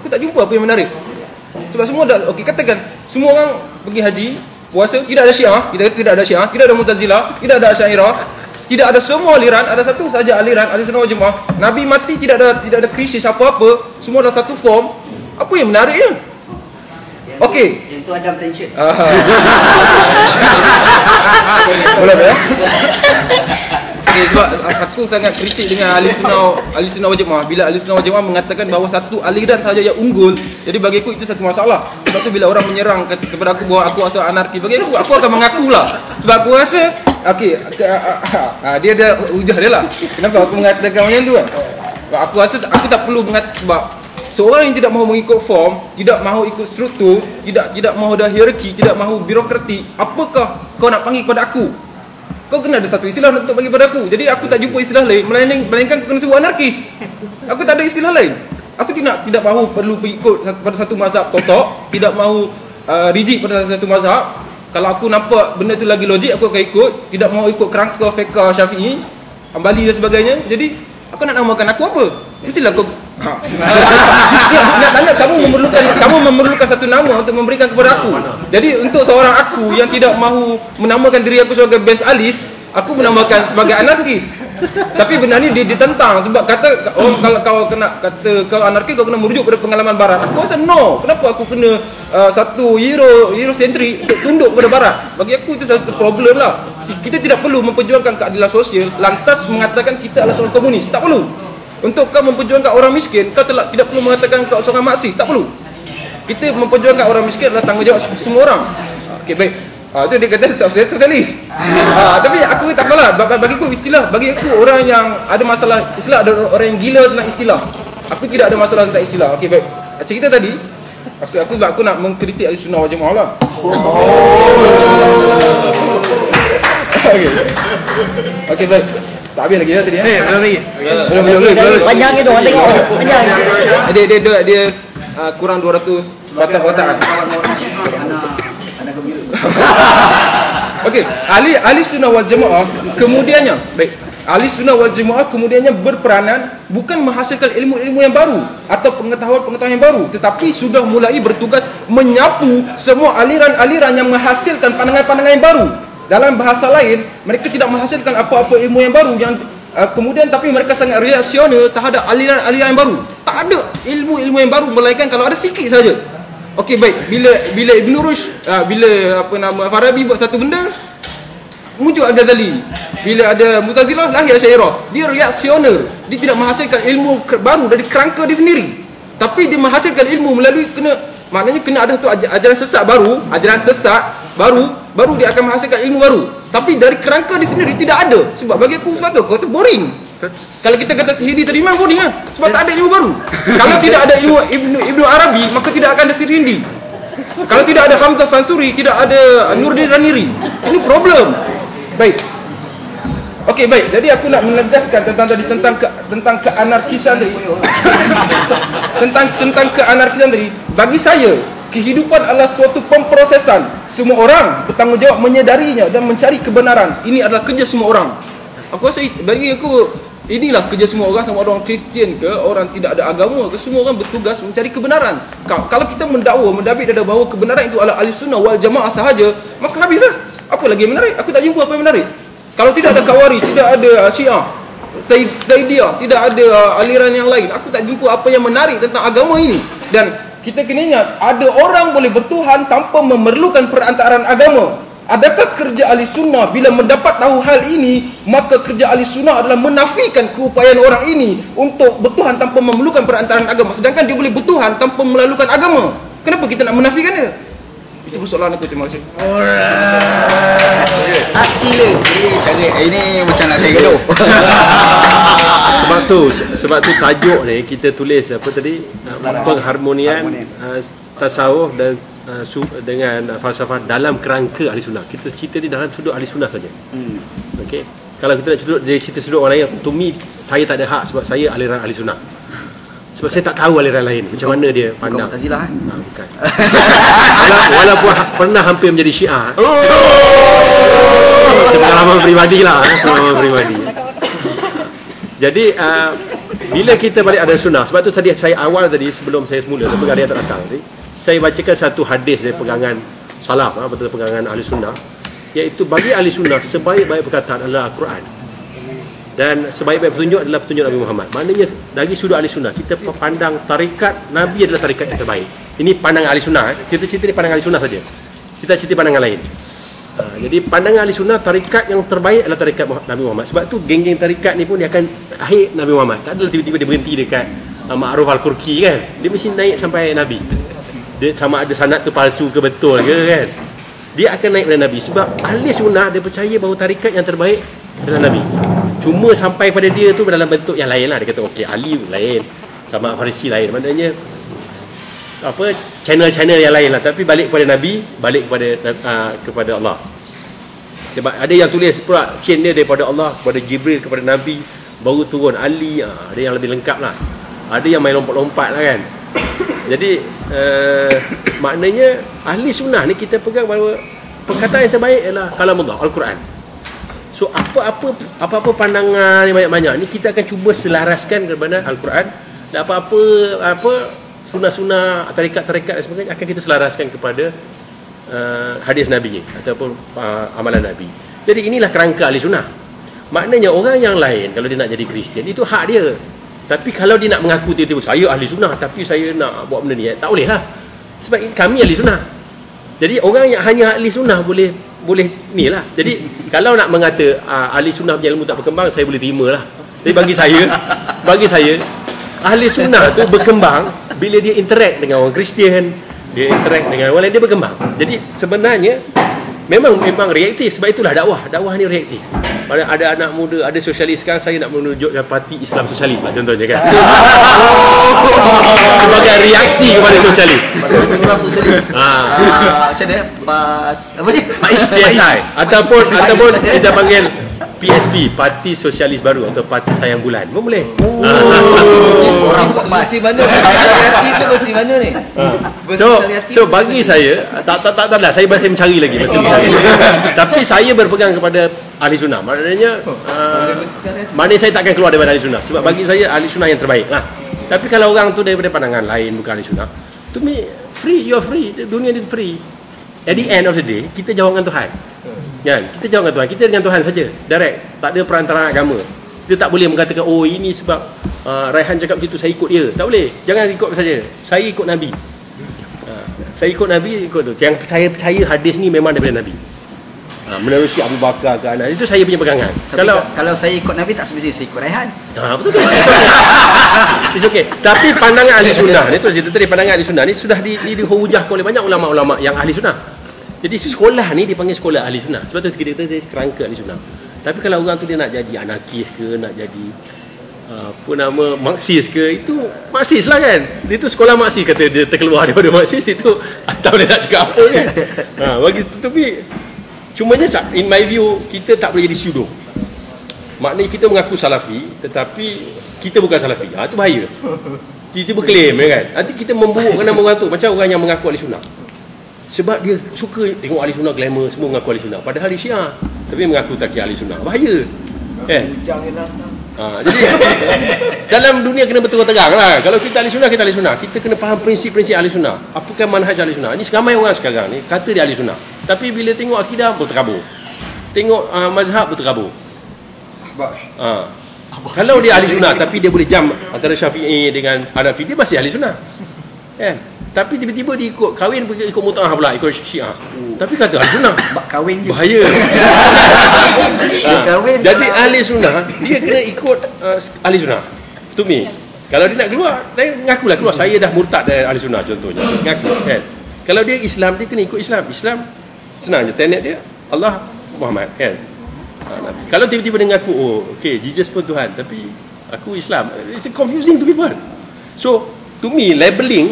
Aku tak jumpa apa yang menarik Sebab semua dah Okey katakan Semua orang pergi haji Puasa Tidak ada syiah Kita kata tidak ada syiah Tidak ada mutazilah Tidak ada asyairah tidak ada semua aliran, ada satu saja aliran ahli sunnah wal jamaah. Nabi mati tidak ada tidak ada krisis apa-apa, semua dalam satu form. Apa yang menariknya? Okey. Yang tu Adam tension Boleh ya? Okay, sebab satu sangat kritik dengan ahli sunnah ahli sunnah wal jamaah bila ahli sunnah wal jamaah mengatakan bahawa satu aliran saja yang unggul jadi bagi aku itu satu masalah. Sebab tu bila orang menyerang ke- kepada aku bahawa aku asal anarki bagi aku aku akan mengakulah. Sebab aku rasa okey ke- dia ada hujah dia lah. Kenapa aku mengatakan macam tu kan? Sebab aku rasa aku tak perlu mengat sebab seorang yang tidak mahu mengikut form tidak mahu ikut struktur tidak tidak mahu ada hierarki tidak mahu birokratik apakah kau nak panggil kepada aku kau kena ada satu istilah untuk bagi pada aku. Jadi aku tak jumpa istilah lain melainkan melainkan kau kena sebut anarkis. Aku tak ada istilah lain. Aku tidak tidak mahu perlu ikut pada satu mazhab totok, tidak mahu uh, rigid pada satu mazhab. Kalau aku nampak benda tu lagi logik aku akan ikut, tidak mahu ikut kerangka fiqh Syafi'i, Ambali dan sebagainya. Jadi aku nak namakan aku apa? Mestilah kau ha. Ya, nak tanya kamu memerlukan kamu memerlukan satu nama untuk memberikan kepada aku. Jadi untuk seorang aku yang tidak mahu menamakan diri aku sebagai best alis, aku menamakan sebagai anarkis. Tapi benda ni dia ditentang sebab kata oh kalau kau kena kata kau anarkis kau kena merujuk pada pengalaman barat. Aku rasa no. Kenapa aku kena uh, satu euro eurocentric untuk tunduk kepada barat? Bagi aku itu satu problem lah. Kita tidak perlu memperjuangkan keadilan sosial lantas mengatakan kita adalah seorang komunis. Tak perlu. Untuk kau memperjuangkan orang miskin, kau telah, tidak perlu mengatakan kau seorang Marxis. Tak perlu. Kita memperjuangkan orang miskin adalah tanggungjawab semua orang. Okey, baik. Ah tu dia kata sosialis. Ah tapi aku tak apalah. Bagi bagi aku istilah, bagi aku orang yang ada masalah istilah ada orang yang gila tentang istilah. Aku tidak ada masalah tentang istilah. Okey, baik. Cerita tadi Aku aku aku nak mengkritik ahli sunnah wal jamaah lah. Okey. Okey, baik. Tak habis lagi ya tadi ya? Eh, belum lagi. Belum belum belum. belum. Panjang itu orang tengok. Panjang. Dia dia dia, dia uh, kurang 200 batang otak. Anak Anak gembira Okey, ahli ahli sunnah wal jamaah kemudiannya baik. Ahli sunnah wal jamaah kemudiannya berperanan bukan menghasilkan ilmu-ilmu yang baru atau pengetahuan-pengetahuan yang baru tetapi sudah mulai bertugas menyapu semua aliran-aliran yang menghasilkan pandangan-pandangan yang baru. Dalam bahasa lain, mereka tidak menghasilkan apa-apa ilmu yang baru yang uh, kemudian tapi mereka sangat reaksioner terhadap aliran-aliran yang baru. Tak ada ilmu-ilmu yang baru melainkan kalau ada sikit saja. Okey baik, bila bila Ibn Rushd uh, bila apa nama Farabi buat satu benda muncul Al-Ghazali. Bila ada Mu'tazilah lahir Asy'ariyah. Dia reaksioner. Dia tidak menghasilkan ilmu baru dari kerangka dia sendiri. Tapi dia menghasilkan ilmu melalui kena maknanya kena ada tu aj- ajaran sesat baru, ajaran sesat baru, baru dia akan menghasilkan ilmu baru. Tapi dari kerangka dia sendiri tidak ada. Sebab bagi aku sebab tu kau tu boring. Kalau kita kata sihiri tadi memang boring lah. Sebab tak ada ilmu baru. Kalau tidak ada ilmu Ibnu Ibnu Arabi Maka tidak akan ada sihir Hindi. Kalau tidak ada Hamzah Fansuri Tidak ada Nurdin Raniri. Ini problem. Baik. Okey baik. Jadi aku nak menegaskan tentang tadi Tentang ke, tentang keanarkisan tadi. Tentang tentang keanarkisan tadi. Bagi saya Kehidupan adalah suatu pemprosesan Semua orang bertanggungjawab menyedarinya Dan mencari kebenaran Ini adalah kerja semua orang Aku rasa bagi aku Inilah kerja semua orang sama orang Kristian ke Orang tidak ada agama ke Semua orang bertugas mencari kebenaran Ka- Kalau kita mendakwa Mendabit dada bahawa kebenaran itu adalah ahli sunnah wal jamaah sahaja Maka habislah Apa lagi yang menarik? Aku tak jumpa apa yang menarik. Kalau tidak ada Kawari, tidak ada Syiah, Zaid, Zaidiyah, tidak ada uh, aliran yang lain, aku tak jumpa apa yang menarik tentang agama ini. Dan kita kena ingat, ada orang boleh bertuhan tanpa memerlukan perantaraan agama. Adakah kerja ahli sunnah bila mendapat tahu hal ini Maka kerja ahli sunnah adalah menafikan keupayaan orang ini Untuk bertuhan tanpa memerlukan perantaraan agama Sedangkan dia boleh bertuhan tanpa melalukan agama Kenapa kita nak menafikan dia? Itu persoalan aku, terima kasih. Asile. Ini cari ini macam nak saya geluh. sebab tu sebab tu tajuk ni kita tulis apa tadi? Pengharmonian uh, tasawuf dan uh, su, dengan uh, falsafah dalam kerangka ahli sunnah. Kita cerita di dalam sudut ahli sunnah saja. Hmm. okey? Kalau kita nak sudut dari cerita sudut orang lain to me saya tak ada hak sebab saya aliran ahli sunnah sebab saya tak tahu aliran lain macam mana dia Kau pandang Mu'tazilah eh? Ha, bukan. Wala- Walaupun ha- pernah hampir menjadi syiah Oh. Itu pengalaman peribadi lah eh, Pengalaman peribadi Jadi uh, Bila kita balik ada sunnah Sebab tu tadi saya awal tadi Sebelum saya semula Lepas kali tak datang tadi Saya bacakan satu hadis dari pegangan Salaf ah, Betul pegangan ahli sunnah Iaitu bagi ahli sunnah Sebaik-baik perkataan adalah Al-Quran dan sebaik-baik petunjuk adalah petunjuk Nabi Muhammad. Maknanya dari sudut ahli sunnah kita pandang tarikat Nabi adalah tarikat yang terbaik. Ini pandangan ahli sunnah. Eh. Kita cerita ni pandangan ahli sunnah saja. Kita cerita pandangan lain. Ha, jadi pandangan ahli sunnah tarikat yang terbaik adalah tarikat Nabi Muhammad. Sebab tu geng-geng tarikat ni pun dia akan akhir Nabi Muhammad. Tak adalah tiba-tiba dia berhenti dekat uh, Ma'ruf Al-Qurki kan. Dia mesti naik sampai Nabi. Dia sama ada sanad tu palsu ke betul ke kan. Dia akan naik pada Nabi sebab ahli sunnah dia percaya bahawa tarikat yang terbaik adalah Nabi. Cuma sampai pada dia tu dalam bentuk yang lain lah. Dia kata okey Ali lain. Sama Farisi lain. Maknanya apa channel-channel yang lain lah. Tapi balik kepada Nabi balik kepada uh, kepada Allah. Sebab ada yang tulis pula chain dia daripada Allah kepada Jibril kepada Nabi baru turun Ali uh, ada yang lebih lengkap lah. Ada yang main lompat-lompat lah kan. Jadi uh, maknanya ahli sunnah ni kita pegang bahawa perkataan yang terbaik ialah kalam Allah Al-Quran so apa-apa apa-apa pandangan yang banyak-banyak ni kita akan cuba selaraskan kepada Al-Quran dan apa-apa apa sunnah-sunnah tarikat-tarikat dan sebagainya akan kita selaraskan kepada uh, hadis Nabi ataupun uh, amalan Nabi. Jadi inilah kerangka ahli sunnah. Maknanya orang yang lain kalau dia nak jadi Kristian itu hak dia. Tapi kalau dia nak mengaku tiba-tiba saya ahli sunnah tapi saya nak buat benda ni eh, tak boleh lah. Sebab kami ahli sunnah. Jadi orang yang hanya ahli sunnah boleh boleh ni lah. Jadi kalau nak mengata uh, ahli sunnah punya ilmu tak berkembang saya boleh terima lah. Tapi bagi saya bagi saya ahli sunnah tu berkembang bila dia interact dengan orang Kristian, dia interact dengan orang lain dia berkembang. Jadi sebenarnya memang memang reaktif sebab itulah dakwah. Dakwah ni reaktif. Ada, ada anak muda, ada sosialis sekarang saya nak menunjukkan parti Islam sosialis lah contohnya kan. Sebagai reaksi kepada sosialis. Islam sosialis. Ha. Ah, macam mana? Pas apa ni? PSI ataupun ataupun kita panggil PSB Parti Sosialis Baru atau Parti Sayang Bulan pun boleh. Orang emas. Bersih mana? Syariati tu bersih mana ni? Bersih So so bagi saya tak tak tak tak lah saya masih mencari lagi betul mencari. Tapi saya berpegang kepada ahli sunnah. Maknanya uh, maknanya saya takkan keluar daripada ahli sunnah sebab bagi saya ahli sunnah yang terbaik lah. Tapi kalau orang tu daripada pandangan lain bukan ahli sunnah, to me free you are free. Dunia ni free. At the end of the day kita jawab dengan Tuhan. Kan? Kita dengan Tuhan. Kita dengan Tuhan saja. Direct. Tak ada perantaraan agama. Kita tak boleh mengatakan oh ini sebab uh, Raihan cakap macam tu saya ikut dia. Tak boleh. Jangan ikut saja. Saya ikut Nabi. Ha, saya ikut Nabi ikut tu. Yang percaya-percaya hadis ni memang daripada Nabi. Ha, menerusi Abu Bakar ke anak. Itu saya punya pegangan. Tapi Kalau kalau saya ikut Nabi tak semestinya saya ikut Raihan. Ha, betul tu. It's okay. It's okay. Tapi pandangan ahli sunnah ni tu cerita tadi pandangan ahli sunnah ni sudah di, di, dihujahkan oleh banyak ulama-ulama yang ahli sunnah. Jadi sekolah ni dipanggil sekolah ahli sunnah. Sebab tu kita kata kerangka ahli sunnah. Tapi kalau orang tu dia nak jadi anarkis ke, nak jadi uh, apa nama Marxis ke, itu Marxis lah kan. Dia tu sekolah Marxis kata dia terkeluar daripada Marxis itu atau dia nak cakap apa kan. Ha, bagi tapi cumanya in my view kita tak boleh jadi pseudo. Maknanya kita mengaku salafi tetapi kita bukan salafi. Ha, itu bahaya. Tiba-tiba claim ya kan. Nanti kita memburukkan nama orang tu macam orang yang mengaku ahli sunnah. Sebab dia suka tengok ahli sunnah glamour semua mengaku ahli sunnah. Padahal dia syiah. Tapi mengaku tak kira ahli sunnah. Bahaya. Kan? Ha, jadi dalam dunia kena betul terang lah. Kalau kita ahli sunnah, kita ahli sunnah. Kita kena faham prinsip-prinsip ahli sunnah. Apakah manhaj ahli sunnah? Ini ramai orang sekarang ni kata dia ahli sunnah. Tapi bila tengok akidah berterabur. Tengok uh, mazhab berterabur. Bash. Ha. Kalau dia ahli sunnah tapi dia boleh jam antara Syafi'i dengan Hanafi dia masih ahli sunnah. Kan? Tapi tiba-tiba dia ikut kahwin pergi ikut mutaah pula ikut Syiah. Tapi kata ahli sunnah. Bak kahwin je. Bahaya. Dia kahwin Jadi ahli sunnah dia kena ikut uh, ahli sunnah. To me. Kalau dia nak keluar, dia ngakulah keluar. Saya dah murtad dari ahli sunnah contohnya. Ngaku kan. Kalau dia Islam dia kena ikut Islam. Islam senang je tenet dia Allah Muhammad kan. Ha. Kalau tiba-tiba dia ngaku oh okay Jesus pun Tuhan tapi aku Islam. It's confusing to people. So to me labeling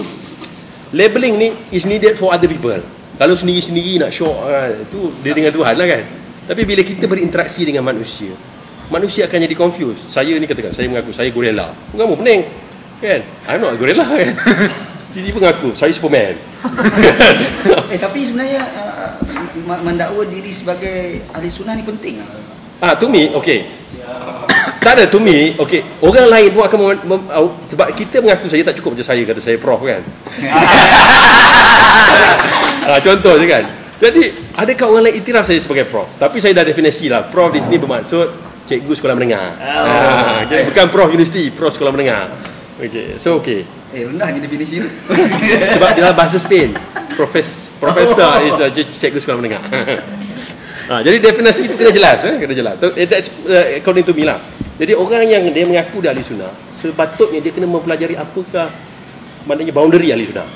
labeling ni is needed for other people. Kalau sendiri-sendiri nak show ah, itu dia dengan Tuhan lah kan. Tapi bila kita berinteraksi dengan manusia, manusia akan jadi confused. Saya ni katakan, saya mengaku saya gorilla. Kamu pening. Kan? I'm not gorilla kan. Tiba-tiba mengaku, saya Superman. Eh tapi sebenarnya uh, ma- mendakwa diri sebagai ahli sunnah ni penting. Ah, to me, okay. Tak ada to me, okay. Orang lain pun akan mem, mem, sebab kita mengaku saya tak cukup macam saya kata saya prof kan. ah, contoh je kan. Jadi, adakah orang lain iktiraf saya sebagai prof? Tapi saya dah definisi lah. Prof di sini bermaksud cikgu sekolah menengah. Ah, jadi bukan prof universiti, prof sekolah menengah. Okay, so okay. Eh rendahnya definisi tu. Sebab dalam bahasa Spain, profes, profesor is a cikgu sekolah menengah. ha, jadi definisi itu kena jelas, eh? kena jelas. Eh, That's uh, according to me lah. Jadi orang yang dia mengaku dia ahli sunnah, sepatutnya dia kena mempelajari apakah maknanya boundary ahli sunnah.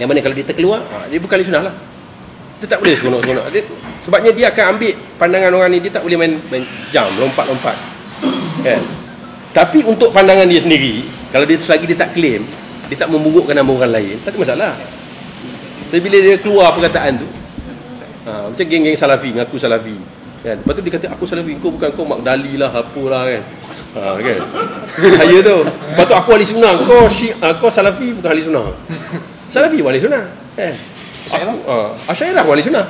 Yang mana kalau dia terkeluar, ha, dia bukan ahli sunnah lah. Dia tak boleh seronok-seronok. Sebabnya dia akan ambil pandangan orang ni, dia tak boleh main, main jam, lompat-lompat. Kan? Tapi untuk pandangan dia sendiri, kalau dia selagi dia tak claim, dia tak memburukkan nama orang lain, tak ada masalah. Tapi bila dia keluar perkataan tu, ha, macam geng-geng salafi, ngaku salafi. Kan? Lepas tu dia kata, aku salafi, kau bukan kau Magdali lah, apalah kan. Ha, kan? Saya tu. Lepas tu aku ahli sunnah, kau, syi, ha, kau salafi bukan ahli sunnah. Salafi bukan ahli sunnah. Kan? Aku, ha, Asyairah bukan ahli sunnah.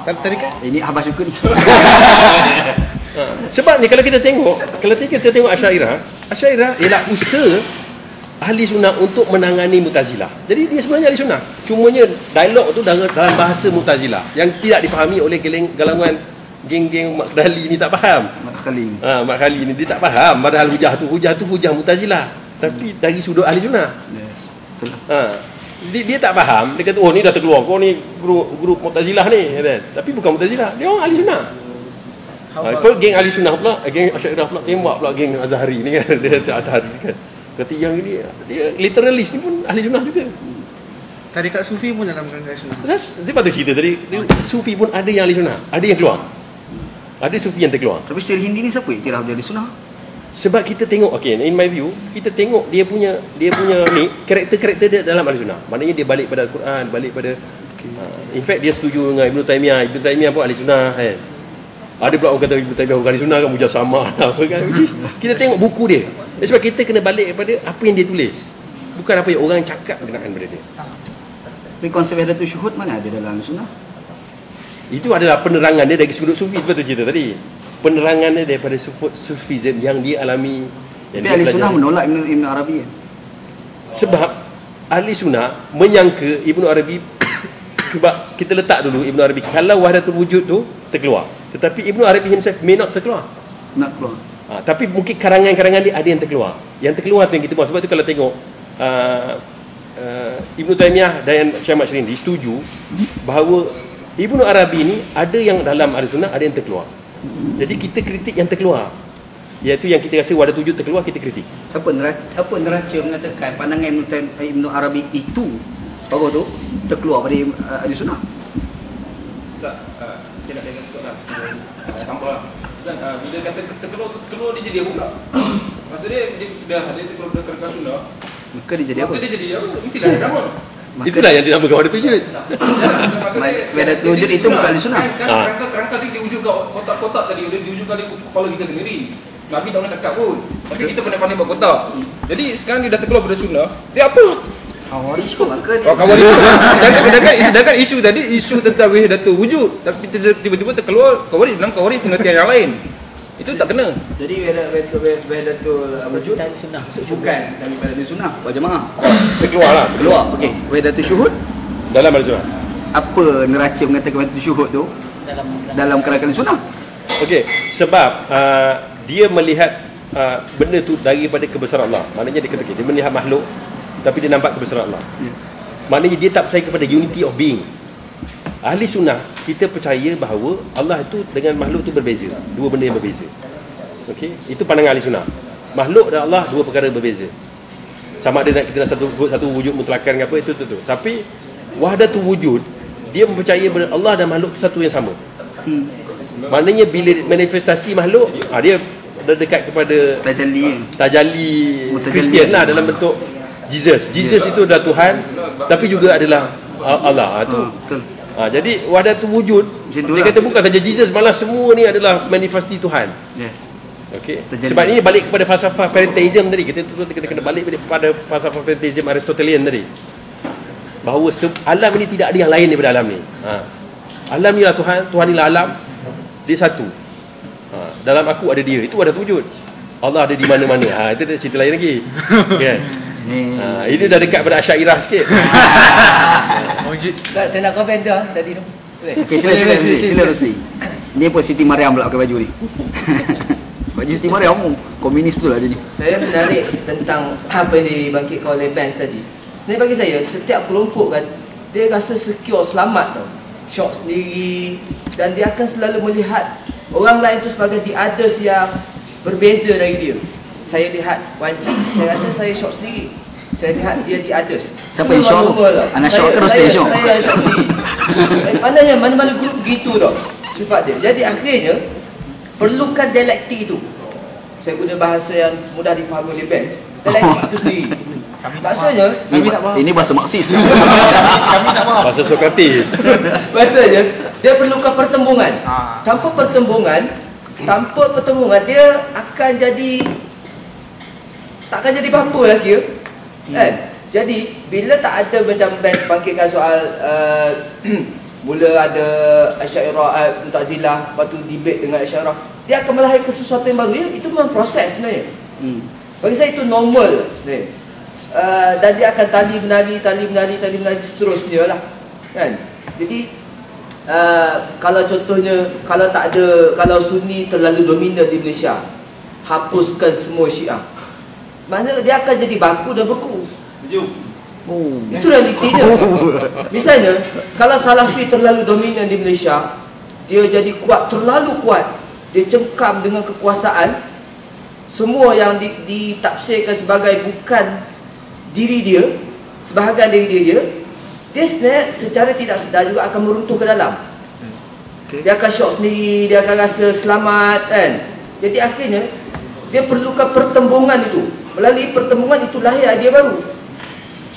Tadi kan? Ini Abah Syukur ni. Ha. Sebabnya kalau kita tengok, kalau kita tengok Asyairah, Asyairah ialah usaha ahli sunnah untuk menangani Mu'tazilah. Jadi dia sebenarnya ahli sunnah. Cumanya dialog tu dalam, dalam bahasa Mu'tazilah yang tidak dipahami oleh geleng, galangan geng-geng Mak Kedali ni tak faham. Mat Khalim. Ha, Mak Kali ni dia tak faham padahal hujah tu hujah tu hujah Mu'tazilah. Tapi dari sudut ahli sunnah. Yes. Betul. Ha. Dia, dia tak faham. Dia kata, oh ni dah terkeluar. Kau ni grup, grup Mu'tazilah ni. Kata. Tapi bukan Mu'tazilah. Dia orang ahli sunnah. Ha, kau geng ahli sunnah pula, geng Asy'ariyah pula tembak pula geng Azhari ni kan. Dia Azhari kan. Kata yang ini dia literalis ni pun ahli sunnah juga. Tarikat Sufi pun dalam kerangka sunnah. That's, dia patut cerita tadi. Dia, Sufi pun ada yang ahli sunnah. Ada yang keluar. Ada Sufi yang terkeluar. Tapi Syir Hindi ni siapa iktiraf dia ahli sunnah? Sebab kita tengok okay, in my view, kita tengok dia punya dia punya ni karakter-karakter dia dalam ahli sunnah. Maknanya dia balik pada Al-Quran, balik pada uh, in fact dia setuju dengan Ibn Taymiyah. Ibn Taymiyah pun ahli sunnah kan. Ada pula orang kata Ibn Taymiyah bukan ahli sunnah kan mujasamah lah apa kan. Kita tengok buku dia. Jadi sebab kita kena balik kepada apa yang dia tulis. Bukan apa yang orang cakap berkenaan pada dia. Tapi konsep Wahdatul Syuhud mana ada dalam sunnah? Itu adalah penerangan dia dari sudut sufi betul cerita tadi. Penerangan dia daripada sufut sufism yang dia alami. Yang Tapi dia ahli sunnah menolak Ibn, Ibn Arabi kan? Sebab ahli sunnah menyangka Ibnu Arabi sebab kita letak dulu Ibnu Arabi kalau wahdatul wujud tu terkeluar. Tetapi Ibnu Arabi himself may not terkeluar. Nak keluar. Ha, tapi mungkin karangan-karangan dia ada yang terkeluar. Yang terkeluar tu yang kita buat. Sebab tu kalau tengok uh, uh, Ibnu Taymiyah dan Syekh Ahmad Syirindi setuju bahawa Ibnu Arabi ni ada yang dalam ahli sunnah, ada yang terkeluar. Jadi kita kritik yang terkeluar. Iaitu yang kita rasa wadah tujuh terkeluar, kita kritik. Siapa neraca, apa neraca mengatakan pandangan Ibn, Taym- Ibn Arabi itu baru tu terkeluar pada uh, ahli sunnah? Ustaz, uh, saya nak jaga sikit lah. Uh, tambah lah. Ustaz, uh, bila kata terkeluar, terkeluar dia jadi apa pula? Maksud dia, dia dah dia terkeluar dari kerangka sunnah. Maka dia jadi apa? Maka dia jadi apa? Mestilah ada nama. Maka- Itulah yang dinamakan wadah tujuh. Wahdatul wujud itu bukan sunnah. Kan, kan Ah. kerangka, kerangka tu diwujud kat kotak-kotak tadi, dia diwujudkan di kepala kita sendiri. Nabi tak pernah cakap pun. Tapi kita pandai-pandai buat kotak. Jadi sekarang dia dah terkeluar dari sunnah. Dia apa? Khawarij pun maka dia Oh, sedangkan, sedangkan, sedangkan isu tadi isu tentang wahdatul wujud tapi tiba-tiba terkeluar kawarij dalam kawarij pengertian yang lain. Itu tak kena. Jadi Wahdatul Wahdatul wujud bukan daripada ahli sunnah wal jamaah. Terkeluar lah. Keluar. Okey. Wahdatul syuhud Dalam ahli sunnah. apa neraca mengatakan waktu syuhud tu dalam kerangka sunnah? Okey, sebab uh, dia melihat uh, benda tu daripada kebesaran Allah. Maknanya dia kata okay, dia melihat makhluk tapi dia nampak kebesaran Allah. Ya. Maknanya dia tak percaya kepada unity of being. Ahli sunnah kita percaya bahawa Allah itu dengan makhluk tu berbeza. Dua benda yang berbeza. Okey, itu pandangan ahli sunnah. Makhluk dan Allah dua perkara berbeza. Sama ada nak kita nak satu satu wujud mutlakan apa itu tu tu. Tapi wahdatul wujud dia mempercayai bahawa Allah dan makhluk tu satu yang sama. Hmm. Maknanya bila manifestasi makhluk, ah dia dekat kepada Tajalli. tajalli Mutajalli. Kristian lah dalam bentuk Jesus. Jesus itu adalah Tuhan tapi juga adalah Allah. Ah, tu. Ha, betul. Ah, jadi wahdatul wujud tu dia lah. kata bukan saja Jesus malah semua ni adalah manifestasi Tuhan. Yes. Okey. Sebab ini balik kepada falsafah pantheism tadi. Kita tu kita kena balik kepada falsafah pantheism Aristotelian tadi. Bahawa alam ini tidak ada yang lain daripada alam ni. Ha. Alam ni lah Tuhan, Tuhan ni lah alam. Dia satu. Ha. Dalam aku ada dia. Itu ada wujud. Allah ada di mana-mana. Ha, itu cerita lain lagi. Kan? Ni. Ha, ini dah dekat pada Asyairah sikit. Wujud. Tak, saya nak komen tu ah, tadi tu. Boleh? Okey, sila sila sila, sila Rosli. Ni apa Siti Mariam pula pakai baju ni. baju Siti Mariam komunis betul lah dia ni. Saya menarik tentang apa yang dibangkitkan oleh Benz tadi. Sebenarnya bagi saya, setiap kelompok kan, dia rasa secure, selamat tau. Shock sendiri. Dan dia akan selalu melihat orang lain tu sebagai the others yang berbeza dari dia. Saya lihat Wanji, saya rasa saya shock sendiri. Saya lihat dia the others. Siapa yang shock tu? Anak shock saya- yang shock? Saya yang shock sendiri. Eh, Pandangnya mana-mana grup begitu tau. Sifat dia. Jadi akhirnya, perlukan dialektik itu saya guna bahasa yang mudah difahami oleh Benz dialektik itu sendiri maksudnya Ini, ba- ini bahasa Marxis. Bahasa Sokrates. maksudnya dia perlukan pertembungan tanpa pertembungan tanpa pertembungan dia akan jadi takkan jadi apa-apa lah kira kan jadi bila tak ada macam Benz bangkitkan soal uh, mula ada Asyairah, uh, Mu'tazilah, lepas tu debate dengan Asyairah dia akan melahirkan sesuatu yang baru ya, itu memang proses sebenarnya Hmm. bagi saya itu normal sebenarnya. Uh, dan dia akan tali menali, tali menali, tali menali seterusnya lah. Kan? Jadi uh, kalau contohnya kalau tak ada kalau Sunni terlalu dominan di Malaysia, hapuskan semua Syiah. Mana dia akan jadi baku dan beku. Oh. Itu realitinya. Misalnya, kalau Salafi terlalu dominan di Malaysia, dia jadi kuat, terlalu kuat. Dia cengkam dengan kekuasaan. Semua yang di, ditafsirkan sebagai bukan diri dia, sebahagian diri dia, dia sebenarnya secara tidak sedar juga akan meruntuh ke dalam. Dia akan syok sendiri, dia akan rasa selamat kan. Jadi akhirnya, dia perlukan pertembungan itu. Melalui pertembungan itu lahir idea baru.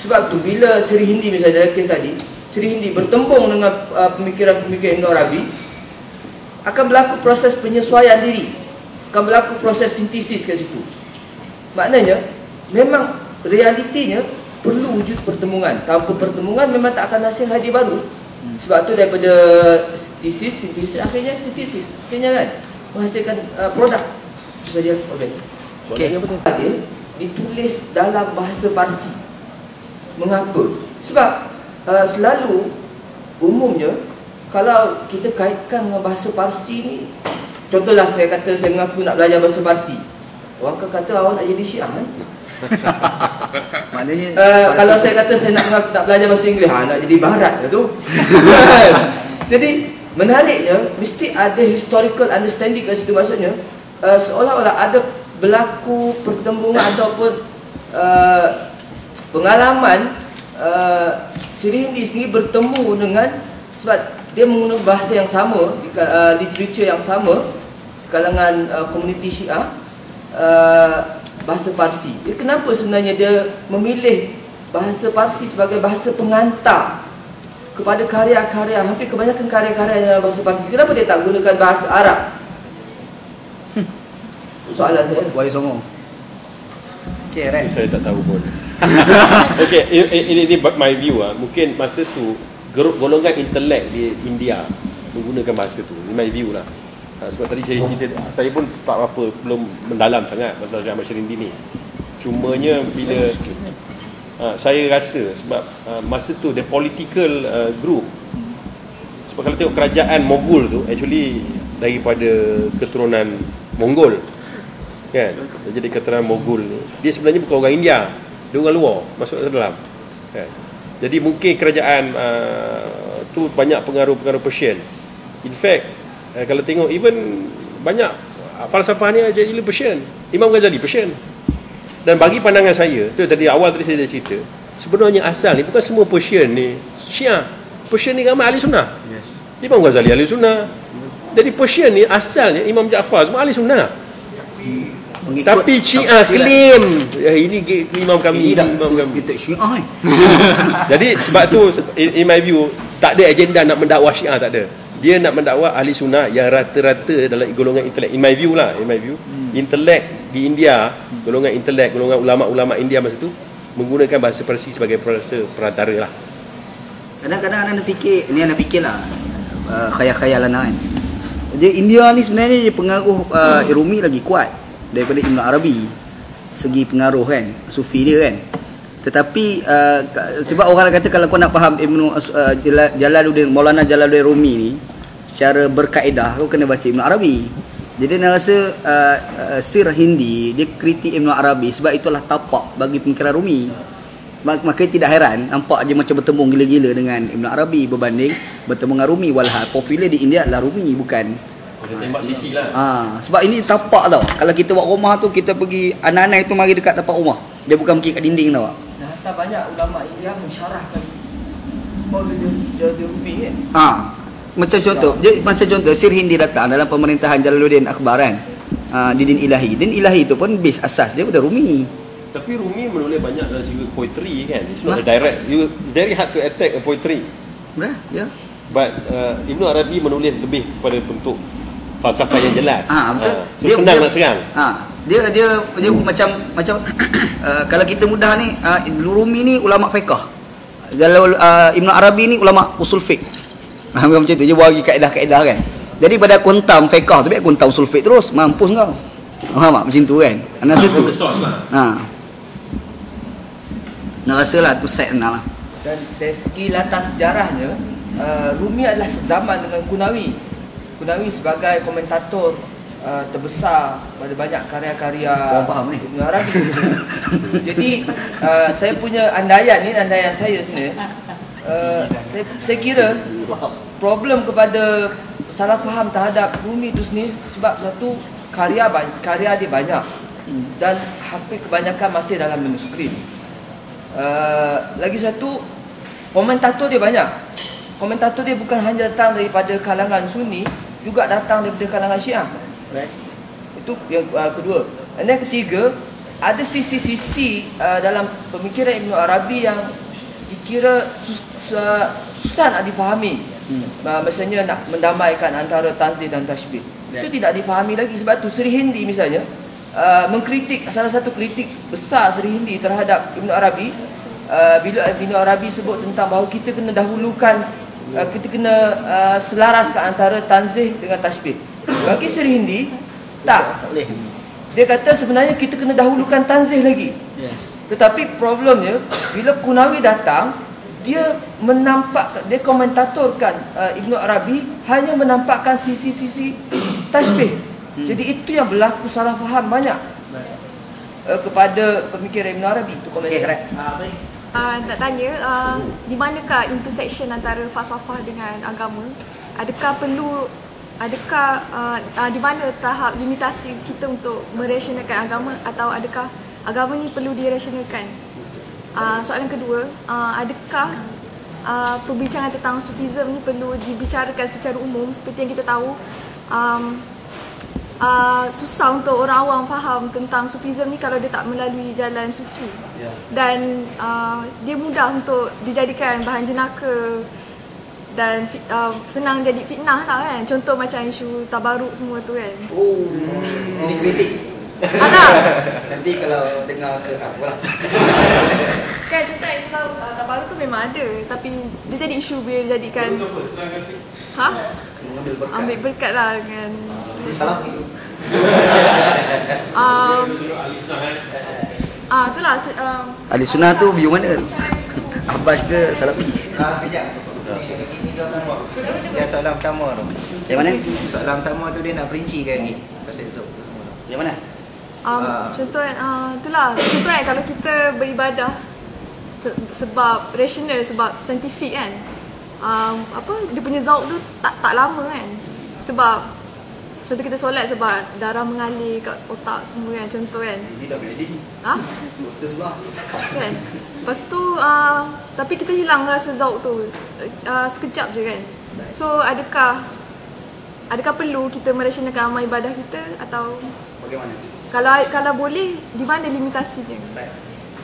Sebab tu bila Seri Hindi misalnya kes tadi, Seri Hindi bertembung dengan uh, pemikiran-pemikiran Ibn Arabi akan berlaku proses penyesuaian diri. Akan berlaku proses sintesis kat situ. Maknanya memang realitinya perlu wujud pertembungan. Tanpa pertembungan memang tak akan hasil hadir baru. Sebab tu daripada sintesis, sintesis akhirnya sintesis. Akhirnya kan menghasilkan uh, produk. Saja. Okey. Soalannya apa tu? Ditulis dalam bahasa Parsi. Mengapa? Sebab uh, selalu umumnya kalau kita kaitkan dengan bahasa Parsi ni contohlah saya kata saya mengaku nak belajar bahasa Parsi. Orang akan kata awak nak jadi Syiah kan? Maknanya Uh, kalau saya kata saya nak mengaku nak belajar bahasa Inggeris, ha, nak jadi barat ke tu? Kan? jadi menariknya mesti ada historical understanding kat situ maksudnya uh, seolah-olah ada berlaku pertembungan ataupun uh, pengalaman uh, Sri Hindi sendiri bertemu dengan sebab dia menggunakan bahasa yang sama di uh, literature yang sama di kalangan uh, komuniti Syiah uh, bahasa Parsi. Dia kenapa sebenarnya dia memilih bahasa Parsi sebagai bahasa pengantar kepada karya-karya hampir kebanyakan karya-karya dalam bahasa Parsi. Kenapa dia tak gunakan bahasa Arab? Soalan saya. Wali Songo. Okay, right. Itu saya tak tahu pun. Okey, ini, ini, ini my view ah. Mungkin masa tu grup golongan intelek di India menggunakan bahasa tu. Ini my view lah. Ha, sebab tadi saya cerita saya pun tak apa belum mendalam sangat pasal Syah Ahmad Syarindi ni. Cumanya bila ha, saya rasa sebab ha, masa tu the political uh, group sebab kalau tengok kerajaan Mogul tu actually daripada keturunan Mongol kan? Jadi keturunan Mogul tu dia sebenarnya bukan orang India. Dia orang luar masuk ke dalam kan? Jadi mungkin kerajaan uh, tu banyak pengaruh-pengaruh Persian. In fact uh, kalau tengok even banyak uh, falsafah ni jadi Persian. Imam Ghazali Persian. Dan bagi pandangan saya tu tadi awal tadi saya dah cerita sebenarnya asal ni bukan semua Persian ni Syiah. Persian ni ramai ahli sunnah. Yes. Imam Ghazali ahli sunnah. Jadi Persian ni asalnya Imam Jaafar semua ahli sunnah Mengikut tapi Syiah tafsiran. claim. Eh, ini imam kami Ini dah imam kami. kita syiah eh. jadi sebab tu in, in my view tak ada agenda nak mendakwah Syiah tak ada. Dia nak mendakwah ahli sunnah yang rata-rata dalam golongan intelek. In my view lah in my view. Hmm. intelek di India golongan intelek golongan ulama-ulama India masa tu menggunakan bahasa Parsi sebagai bahasa perantara lah. Kadang-kadang anak fikir, ni anak fikir lah. Uh, khayal-khayalan kan. Jadi India ni sebenarnya dia pengaruh uh, Rumi lagi kuat daripada Ibn Arabi. Segi pengaruh kan, sufi dia kan. Tetapi uh, sebab orang kata kalau kau nak faham Ibn uh, Jala- Jalaluddin Maulana Jalaluddin Rumi ni secara berkaedah kau kena baca Ibn Arabi. Jadi dia rasa uh, uh, sir Hindi dia kritik Ibn Arabi sebab itulah tapak bagi pemikiran Rumi. Mak- Maka tidak heran nampak je macam bertembung gila-gila dengan Ibn Arabi berbanding bertembung dengan Rumi walhal popular di India adalah Rumi bukan dia tembak sisi lah. Ha, sebab ini tapak tau. Kalau kita buat rumah tu kita pergi anak-anak itu mari dekat tapak rumah. Dia bukan pergi kat dinding tau. Dan hatta banyak ulama India mensyarahkan kan. ha, macam contoh. Dia, macam contoh Sir Hindi datang dalam pemerintahan Jalaluddin Akbar kan? Ha, di din ilahi. Din ilahi tu pun base asas dia udah Rumi. Tapi Rumi menulis banyak dalam segi poetry kan? It's not Wah. a direct you very hard to attack a poetry. Betul? ya. But uh, Ibn Arabi menulis lebih kepada bentuk falsafah yang jelas Ah betul. Ah, so senang nak serang Ah dia dia dia macam macam uh, kalau kita mudah ni uh, Rumi ni ulama fiqh. Kalau uh, Ibn Arabi ni ulama usul fiqh. Ah macam tu dia bagi kaedah-kaedah kan. Jadi pada kuntam fiqh tu biar kuntam usul fiqh terus mampus kau. Faham tak macam tu kan? Anak rasa tu. Ha. Nak rasa lah tu set nak lah. Dan dari segi latar sejarahnya, uh, Rumi adalah sezaman dengan Kunawi. Kunawi sebagai komentator uh, terbesar pada banyak karya-karya Korang faham ni? Ibn Arabi. Jadi uh, saya punya andaian ni andaian saya sebenarnya. Uh, saya, saya kira problem kepada salah faham terhadap Rumi itu sendiri sebab satu karya banyak, karya dia banyak dan hampir kebanyakan masih dalam manuskrip. Uh, lagi satu komentator dia banyak. Komentator dia bukan hanya datang daripada kalangan Sunni, juga datang daripada kalangan Syiah. Right? Itu yang uh, kedua. Dan yang ketiga, ada sisi-sisi uh, dalam pemikiran Ibn Arabi yang dikira sus, uh, susah nak difahami. Hmm. Uh, misalnya nak mendamaikan antara tanzih dan tashbih. Ya. Itu tidak difahami lagi sebab tu Sri Hindi misalnya uh, mengkritik salah satu kritik besar Sri Hindi terhadap Ibn Arabi uh, bila Ibn Arabi sebut tentang bahawa kita kena dahulukan uh, kita kena uh, selaraskan antara tanzih dengan tashbih. Bagi Sri Hindi tak. Tak boleh. Dia kata sebenarnya kita kena dahulukan tanzih lagi. Yes. Tetapi problemnya bila Kunawi datang dia menampak dia komentatorkan uh, Ibnu Arabi hanya menampakkan sisi-sisi tashbih. Hmm. Jadi itu yang berlaku salah faham banyak uh, kepada pemikiran Ibnu Arabi itu. Okey, right. Uh, nak tanya, uh, di manakah intersection antara falsafah dengan agama? Adakah perlu, adakah uh, uh, di mana tahap limitasi kita untuk merasionalkan agama atau adakah agama ni perlu dirasionalkan? Uh, soalan kedua, uh, adakah uh, perbincangan tentang sufism ni perlu dibicarakan secara umum seperti yang kita tahu um, uh, susah untuk orang awam faham tentang sufism ni kalau dia tak melalui jalan sufi. Ya. Dan uh, dia mudah untuk dijadikan bahan jenaka dan fit, uh, senang jadi fitnah lah kan. Contoh macam isu tabaruk semua tu kan. Oh, ini kritik. Ada. Nanti kalau dengar ke apa lah. kan contoh yang tahu uh, tabaruk tu memang ada tapi dia jadi isu bila dijadikan Ha? Ambil berkat. Ambil berkat lah dengan Dia salah. Um, Ah, itulah um, Ahli sunnah tu view mana? Abbas ke Salafi? Ah, sekejap. Yang soalan pertama tu. Yang mana? Soalan pertama tu dia nak perincikan lagi pasal Zouk tu semua tu. Yang mana? Um, Ah. contoh uh, itulah contoh kan kalau kita beribadah sebab rasional sebab saintifik kan um, apa dia punya zauk tu tak tak lama kan sebab contoh kita solat sebab darah mengalir kat otak semua kan contoh kan Ini dah boleh ha Doktor sebelah. kan lepas tu uh, tapi kita hilang rasa zauk tu uh, sekejap je kan so adakah adakah perlu kita merasionalkan amal ibadah kita atau Bagaimana? kalau kalau boleh di mana limitasinya Baik.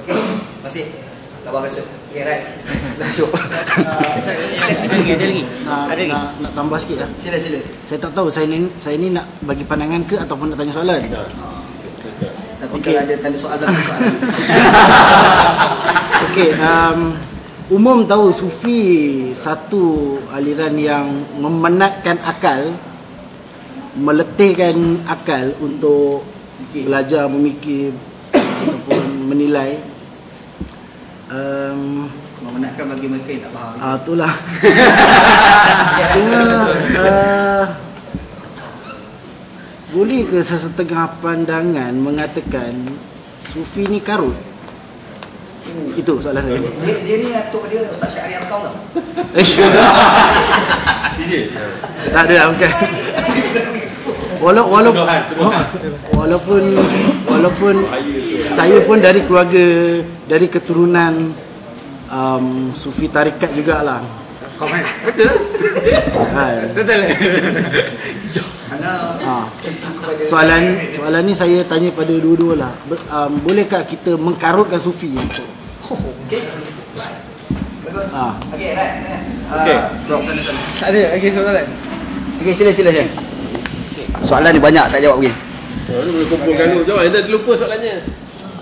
Okey. Kasih. Khabar kasut. Okey, right. Masuk. Ada lagi, ada lagi. ada lagi. Nak, tambah sikit lah. Sila sila. Saya tak tahu saya ni saya ni nak bagi pandangan ke ataupun nak tanya soalan. Tapi Okey. kalau ada tanda soal belakang soalan. Okey, um, umum tahu sufi satu aliran yang memenatkan akal, meletihkan akal untuk belajar memikir ataupun menilai. Um, Memenatkan bagi mereka yang tak faham. ah itulah. Okey, right. Cuma Terus. uh, boleh ke sesetengah pandangan mengatakan sufi ni karut? Itu soalan saya. Dia, dia ni atuk dia Ustaz Syahri Arkam tau. Eh, tak ada bukan. Walau, walau, walaupun walaupun saya pun dari keluarga dari keturunan um, sufi tarikat jugalah. Betul. Kan. Anda Ha. Soalan soalan ni saya tanya pada dua-dua lah. Be- Um, bolehkah kita mengkarutkan sufi? Okey. Bagus. Ah. Okey, right. Okey. Sana sana. Ada lagi soalan? Okey, sila sila Syah. Soalan ni banyak tak jawab begini. Kumpulkan dulu. Jawab, anda terlupa soalannya.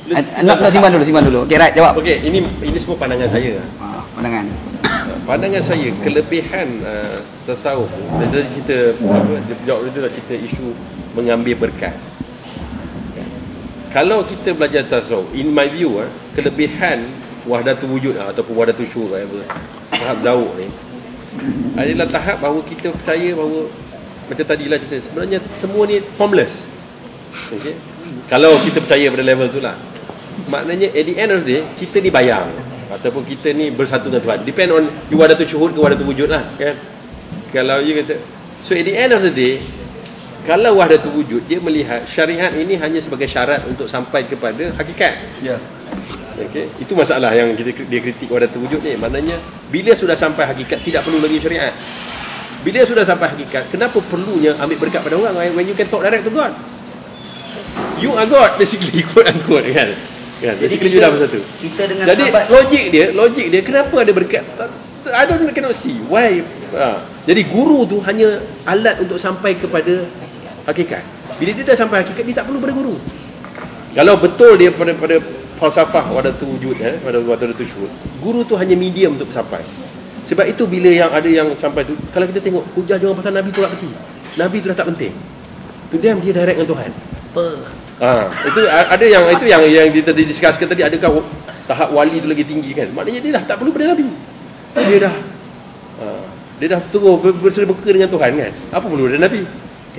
Ah, Nak nak simpan dulu, simpan dulu. Okey, right, jawab. Okey, ini ini semua pandangan saya. Ah, pandangan. Pandangan saya kelebihan uh, tasawuf tu, dia cerita apa dia jawab dia dah cerita isu mengambil berkat. Kalau kita belajar tasawuf, in my view ah, kelebihan wahdatul wujud ah, ataupun wahdatul syuhur whatever, tahap zauk ni adalah tahap bahawa kita percaya bahawa macam tadilah cerita sebenarnya semua ni formless. Okey. Kalau kita percaya pada level tu lah. Maknanya at the end of the day kita ni bayang ataupun kita ni bersatu dengan Tuhan. Depend on you wahdatul syuhud ke wahdatul wujud lah kan. Kalau you kata so at the end of the day kalau wahdatul wujud dia melihat syariat ini hanya sebagai syarat untuk sampai kepada hakikat. Ya. Okey, itu masalah yang kita dia kritik wahdatul wujud ni. Maknanya bila sudah sampai hakikat tidak perlu lagi syariat. Bila sudah sampai hakikat, kenapa perlunya ambil berkat pada orang when you can talk direct to God? You are God basically quote unquote kan. Kan, basically you dah bersatu. Kita dengan Jadi sahabat logik dia, logik dia kenapa ada berkat? I don't cannot see why. Ha. Jadi guru tu hanya alat untuk sampai kepada hakikat. Bila dia dah sampai hakikat dia tak perlu pada guru. Kalau betul dia pada pada falsafah wadatul wujud eh, pada wadatul syuhud, guru tu hanya medium untuk sampai. Sebab itu bila yang ada yang sampai tu, kalau kita tengok hujah jangan pasal Nabi tolak tepi. Nabi tu dah tak penting. Tu dia dia direct dengan Tuhan. apa? Ha, itu ada yang itu yang yang kita discusskan tadi adakah tahap wali tu lagi tinggi kan? Maknanya dia dah tak perlu pada nabi. Dia dah ha, dia dah terus ber- dengan Tuhan kan? Apa perlu ada nabi?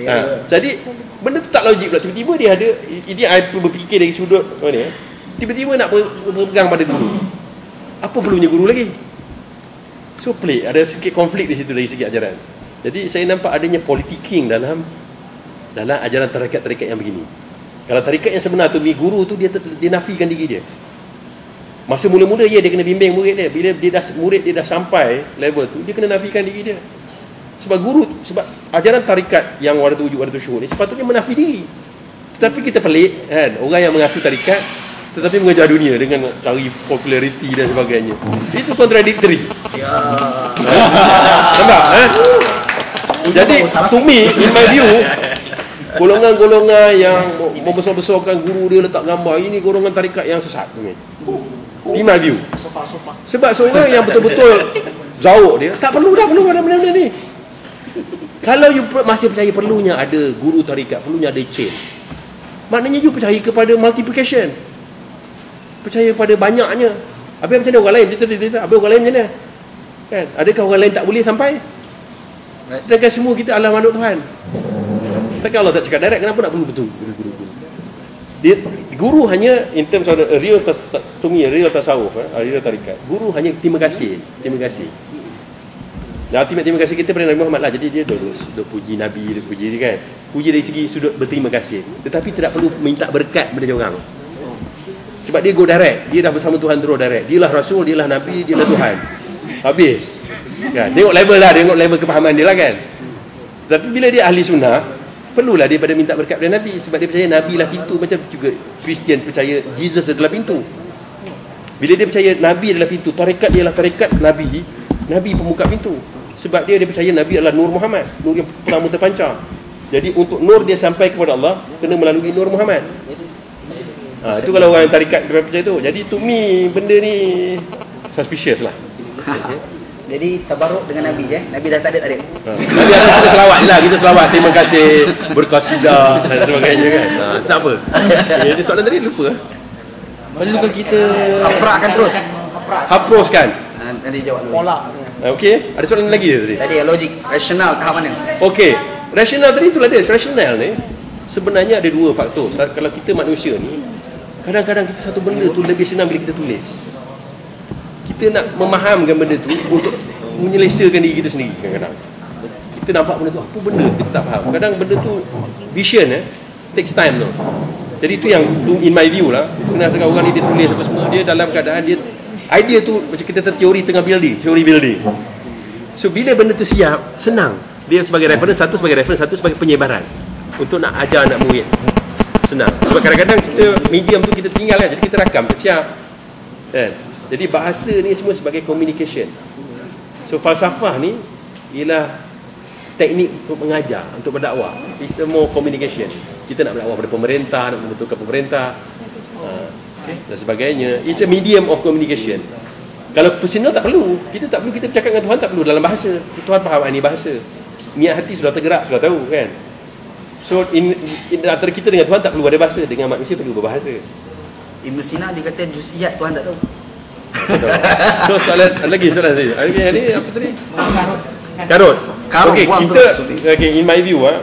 Ha, jadi benda tu tak logik pula tiba-tiba dia ada ini I berfikir dari sudut mana eh? Tiba-tiba nak ber- berpegang pada guru. Apa perlunya guru lagi? So pelik, ada sikit konflik di situ dari segi ajaran. Jadi saya nampak adanya politicking dalam dalam ajaran tarikat-tarikat yang begini. Kalau tarikat yang sebenar tu ni guru tu dia dia nafikan diri dia. Masa mula-mula ya dia kena bimbing murid dia. Bila dia dah murid dia dah sampai level tu dia kena nafikan diri dia. Sebab guru sebab ajaran tarikat yang wadatul wujud wadatul syuhud ni sepatutnya menafi diri. Tetapi kita pelik kan orang yang mengaku tarikat tetapi mengejar dunia dengan cari populariti dan sebagainya. Itu contradictory. Ya. Nampak? Ha? Jadi to me in my view golongan-golongan yang membesar-besarkan guru dia letak gambar ini golongan tarikat yang sesat ni. In my view. Sebab seorang yang betul-betul zauk dia tak perlu dah perlu ada benda-benda ni. Kalau you masih percaya perlunya ada guru tarikat, perlunya ada chain. Maknanya you percaya kepada multiplication. Percaya pada banyaknya. Habis macam mana orang lain? Cerita dia, dia, habis orang lain macam mana? Kan? Adakah orang lain tak boleh sampai? Sedangkan semua kita adalah makhluk Tuhan. Takkan Allah tak cakap direct, kenapa nak perlu betul? Guru, guru, guru. Dia, guru hanya in terms of real tas, ta- to me, real tasawuf, eh, a real tarikat. Guru hanya terima kasih, terima kasih. Dan ultimate terima kasih kita pada Nabi Muhammad lah. Jadi dia dah, dah, puji Nabi, dia puji dia kan. Puji dari segi sudut berterima kasih. Tetapi tidak perlu minta berkat pada dia orang. Sebab dia go direct. Dia dah bersama Tuhan terus direct. Dialah Rasul, dialah Nabi, dialah Tuhan. Habis. Kan? Tengok level lah, tengok level kepahaman dia lah kan. Tapi bila dia ahli sunnah, perlulah dia pada minta berkat dari Nabi. Sebab dia percaya Nabi lah pintu. Macam juga Kristian percaya Jesus adalah pintu. Bila dia percaya Nabi adalah pintu, tarekat dia adalah tarekat Nabi, Nabi pembuka pintu. Sebab dia dia percaya Nabi adalah Nur Muhammad, Nur yang pertama terpancar. Jadi untuk Nur dia sampai kepada Allah, kena melalui Nur Muhammad. Ha, itu kalau orang tarikat dia percaya tu. Jadi to me, benda ni suspicious lah. Jadi tabaruk dengan Nabi je. eh. Nabi dah tak ada tak ada. Ha. Nanti ada kita selawat je lah. Kita selawat. Terima kasih. Berkasidah Dan sebagainya kan. Ha, Tak apa. Jadi soalan tadi lupa. Tu kalau kita Hafrakkan terus. Hapuskan Ha, nanti jawab dulu. Polak ha, Okey. Ada soalan lagi tadi? Tadi yang logik, rasional tahap mana? Okey. Rasional tadi itulah dia. Rasional ni Sebenarnya ada dua faktor. Kalau kita manusia ni Kadang-kadang kita satu benda tu Lebih senang bila kita tulis Kita nak memahamkan benda tu Untuk menyelesaikan diri kita sendiri. Kadang-kadang. Kita nampak benda tu Apa benda kita tak faham. Kadang benda tu Vision eh Takes time tu Jadi itu yang tu In my view lah. Sebenarnya sekarang orang ni dia tulis apa semua Dia dalam keadaan dia Idea tu Macam kita teori tengah building Teori building. So bila benda tu siap Senang. Dia sebagai reference Satu sebagai reference Satu sebagai penyebaran. Untuk nak ajar anak murid. Senang. Sebab kadang-kadang kita Medium tu kita tinggal kan Jadi kita rakam Siap. Kan? Jadi bahasa ni semua sebagai communication. So falsafah ni Ialah Teknik untuk mengajar Untuk berdakwah. It's a more communication. Kita nak berdakwah pada pemerintah Nak membetulkan pemerintah uh, Dan sebagainya. It's a medium of communication. Kalau personal tak perlu. Kita tak perlu Kita bercakap dengan Tuhan tak perlu Dalam bahasa. Tuhan faham ini bahasa. Niat hati sudah tergerak Sudah tahu kan? So in, in antara kita dengan Tuhan tak perlu ada bahasa. Dengan manusia perlu berbahasa. Ibn Sina dia kata jusiat Tuhan tak tahu. So soalan lagi soalan saya lagi ni apa tadi? Karut Karut, okay, kita, okay, In my view ah,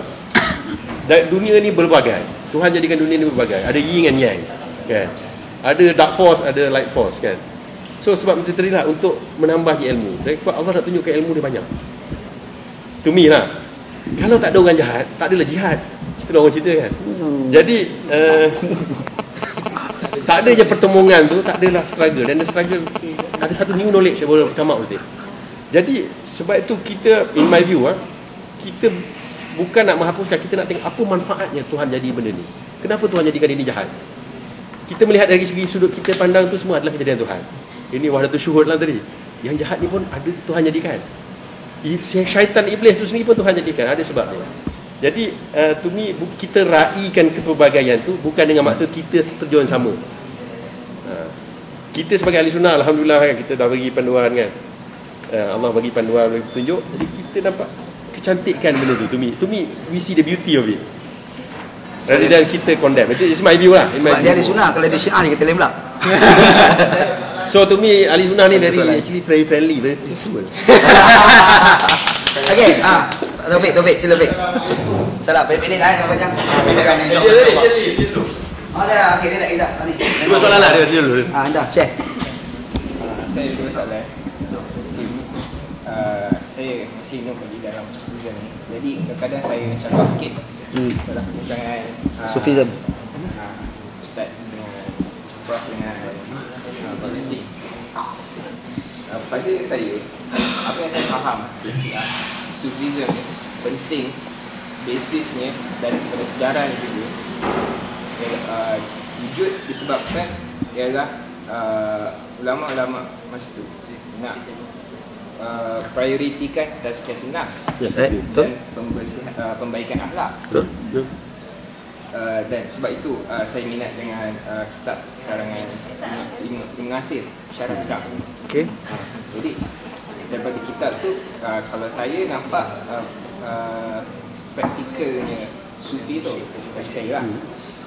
Dunia ni berbagai. Tuhan jadikan dunia ni berbagai. Ada yin and yang kan? Ada dark force Ada light force kan? So sebab itu tadi lah Untuk menambah ilmu. Jadi Allah nak tunjukkan ilmu dia banyak. To me lah. Kalau tak ada orang jahat Tak adalah jihad. Setelah orang cerita kan? Jadi uh, Tak ada je pertemuan tu Tak adalah struggle. Dan the struggle Ada satu new knowledge yang boleh come out with it. Jadi Sebab itu kita In my view ah, Kita Bukan nak menghapuskan Kita nak tengok Apa manfaatnya Tuhan jadi benda ni. Kenapa Tuhan jadikan ini jahat? Kita melihat dari segi sudut kita pandang tu semua adalah kejadian Tuhan. Ini wahdatul syuhud lah tadi. Yang jahat ni pun ada Tuhan jadikan. Syaitan iblis tu sendiri pun Tuhan jadikan. Ada sebabnya jadi uh, to me kita raikan kepelbagaian tu bukan dengan maksud kita terjun sama. Uh, kita sebagai ahli sunnah alhamdulillah kan kita dah bagi panduan kan. Uh, Allah bagi panduan bagi petunjuk. Jadi kita nampak kecantikan benda tu to me. To me we see the beauty of it. Rather than kita condemn. Itu is my view lah. Sebab dia ahli sunnah kalau dia syiah dia kata lain pula. So to me ahli sunnah ni very actually very friendly, very peaceful. Okey, ah. Taufik, Taufik, sila Taufik. Salah, pendek-pendek lah kau baca. Pendekkan ni. Oh, dah, okey, dia nak Izzat. Ni. Dua soalan lah dia, dia dulu. Ah, dah, share. Uh, saya dua soalan. Uh, saya masih nak pergi dalam Sufism ni. Jadi kadang-kadang saya insyaAllah sikit Hmm. dalam perbincangan uh, Sufism. uh, Ustaz dengan Prof dengan uh, Pak Rizki. Uh, pada saya, apa yang saya faham basic uh, Sufism ni penting basisnya daripada sejarah juga yang uh, wujud disebabkan ialah uh, ulama-ulama masa tu. Nak uh, prioritikan tazkiyatun nafs Yes, Eh, dan pembersihan uh, pembaikan akhlak. Betul? Uh, dan sebab itu uh, saya minat dengan uh, kitab karangan Ibn Ibn Athir Syarah Hikam Okey. uh, jadi daripada kitab tu uh, kalau saya nampak uh, uh, praktikalnya sufi tu bagi saya lah.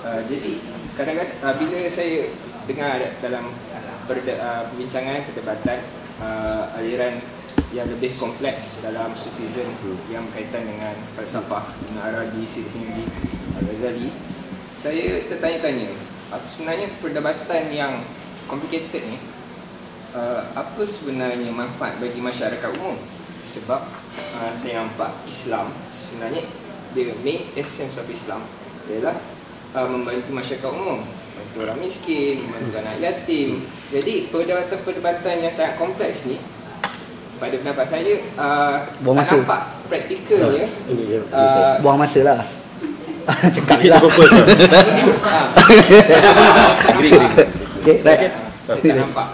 Uh, jadi kadang-kadang uh, bila saya dengar dalam berda, uh, perbincangan ketepatan uh, aliran yang lebih kompleks dalam Sufism yang berkaitan dengan falsafah Ibn Arabi, Sidi Hindi, Al-Ghazali saya tertanya-tanya apa sebenarnya perdebatan yang complicated ni uh, apa sebenarnya manfaat bagi masyarakat umum sebab uh, saya nampak Islam sebenarnya the main essence of Islam ialah uh, membantu masyarakat umum membantu orang miskin, membantu anak yatim jadi perdebatan-perdebatan yang sangat kompleks ni pada pendapat saya uh, Buang tak masa. nampak praktikal ya Ini dia. uh, Buang masa lah. Cakap lah. lah. ah. Okay, right. saya tak nampak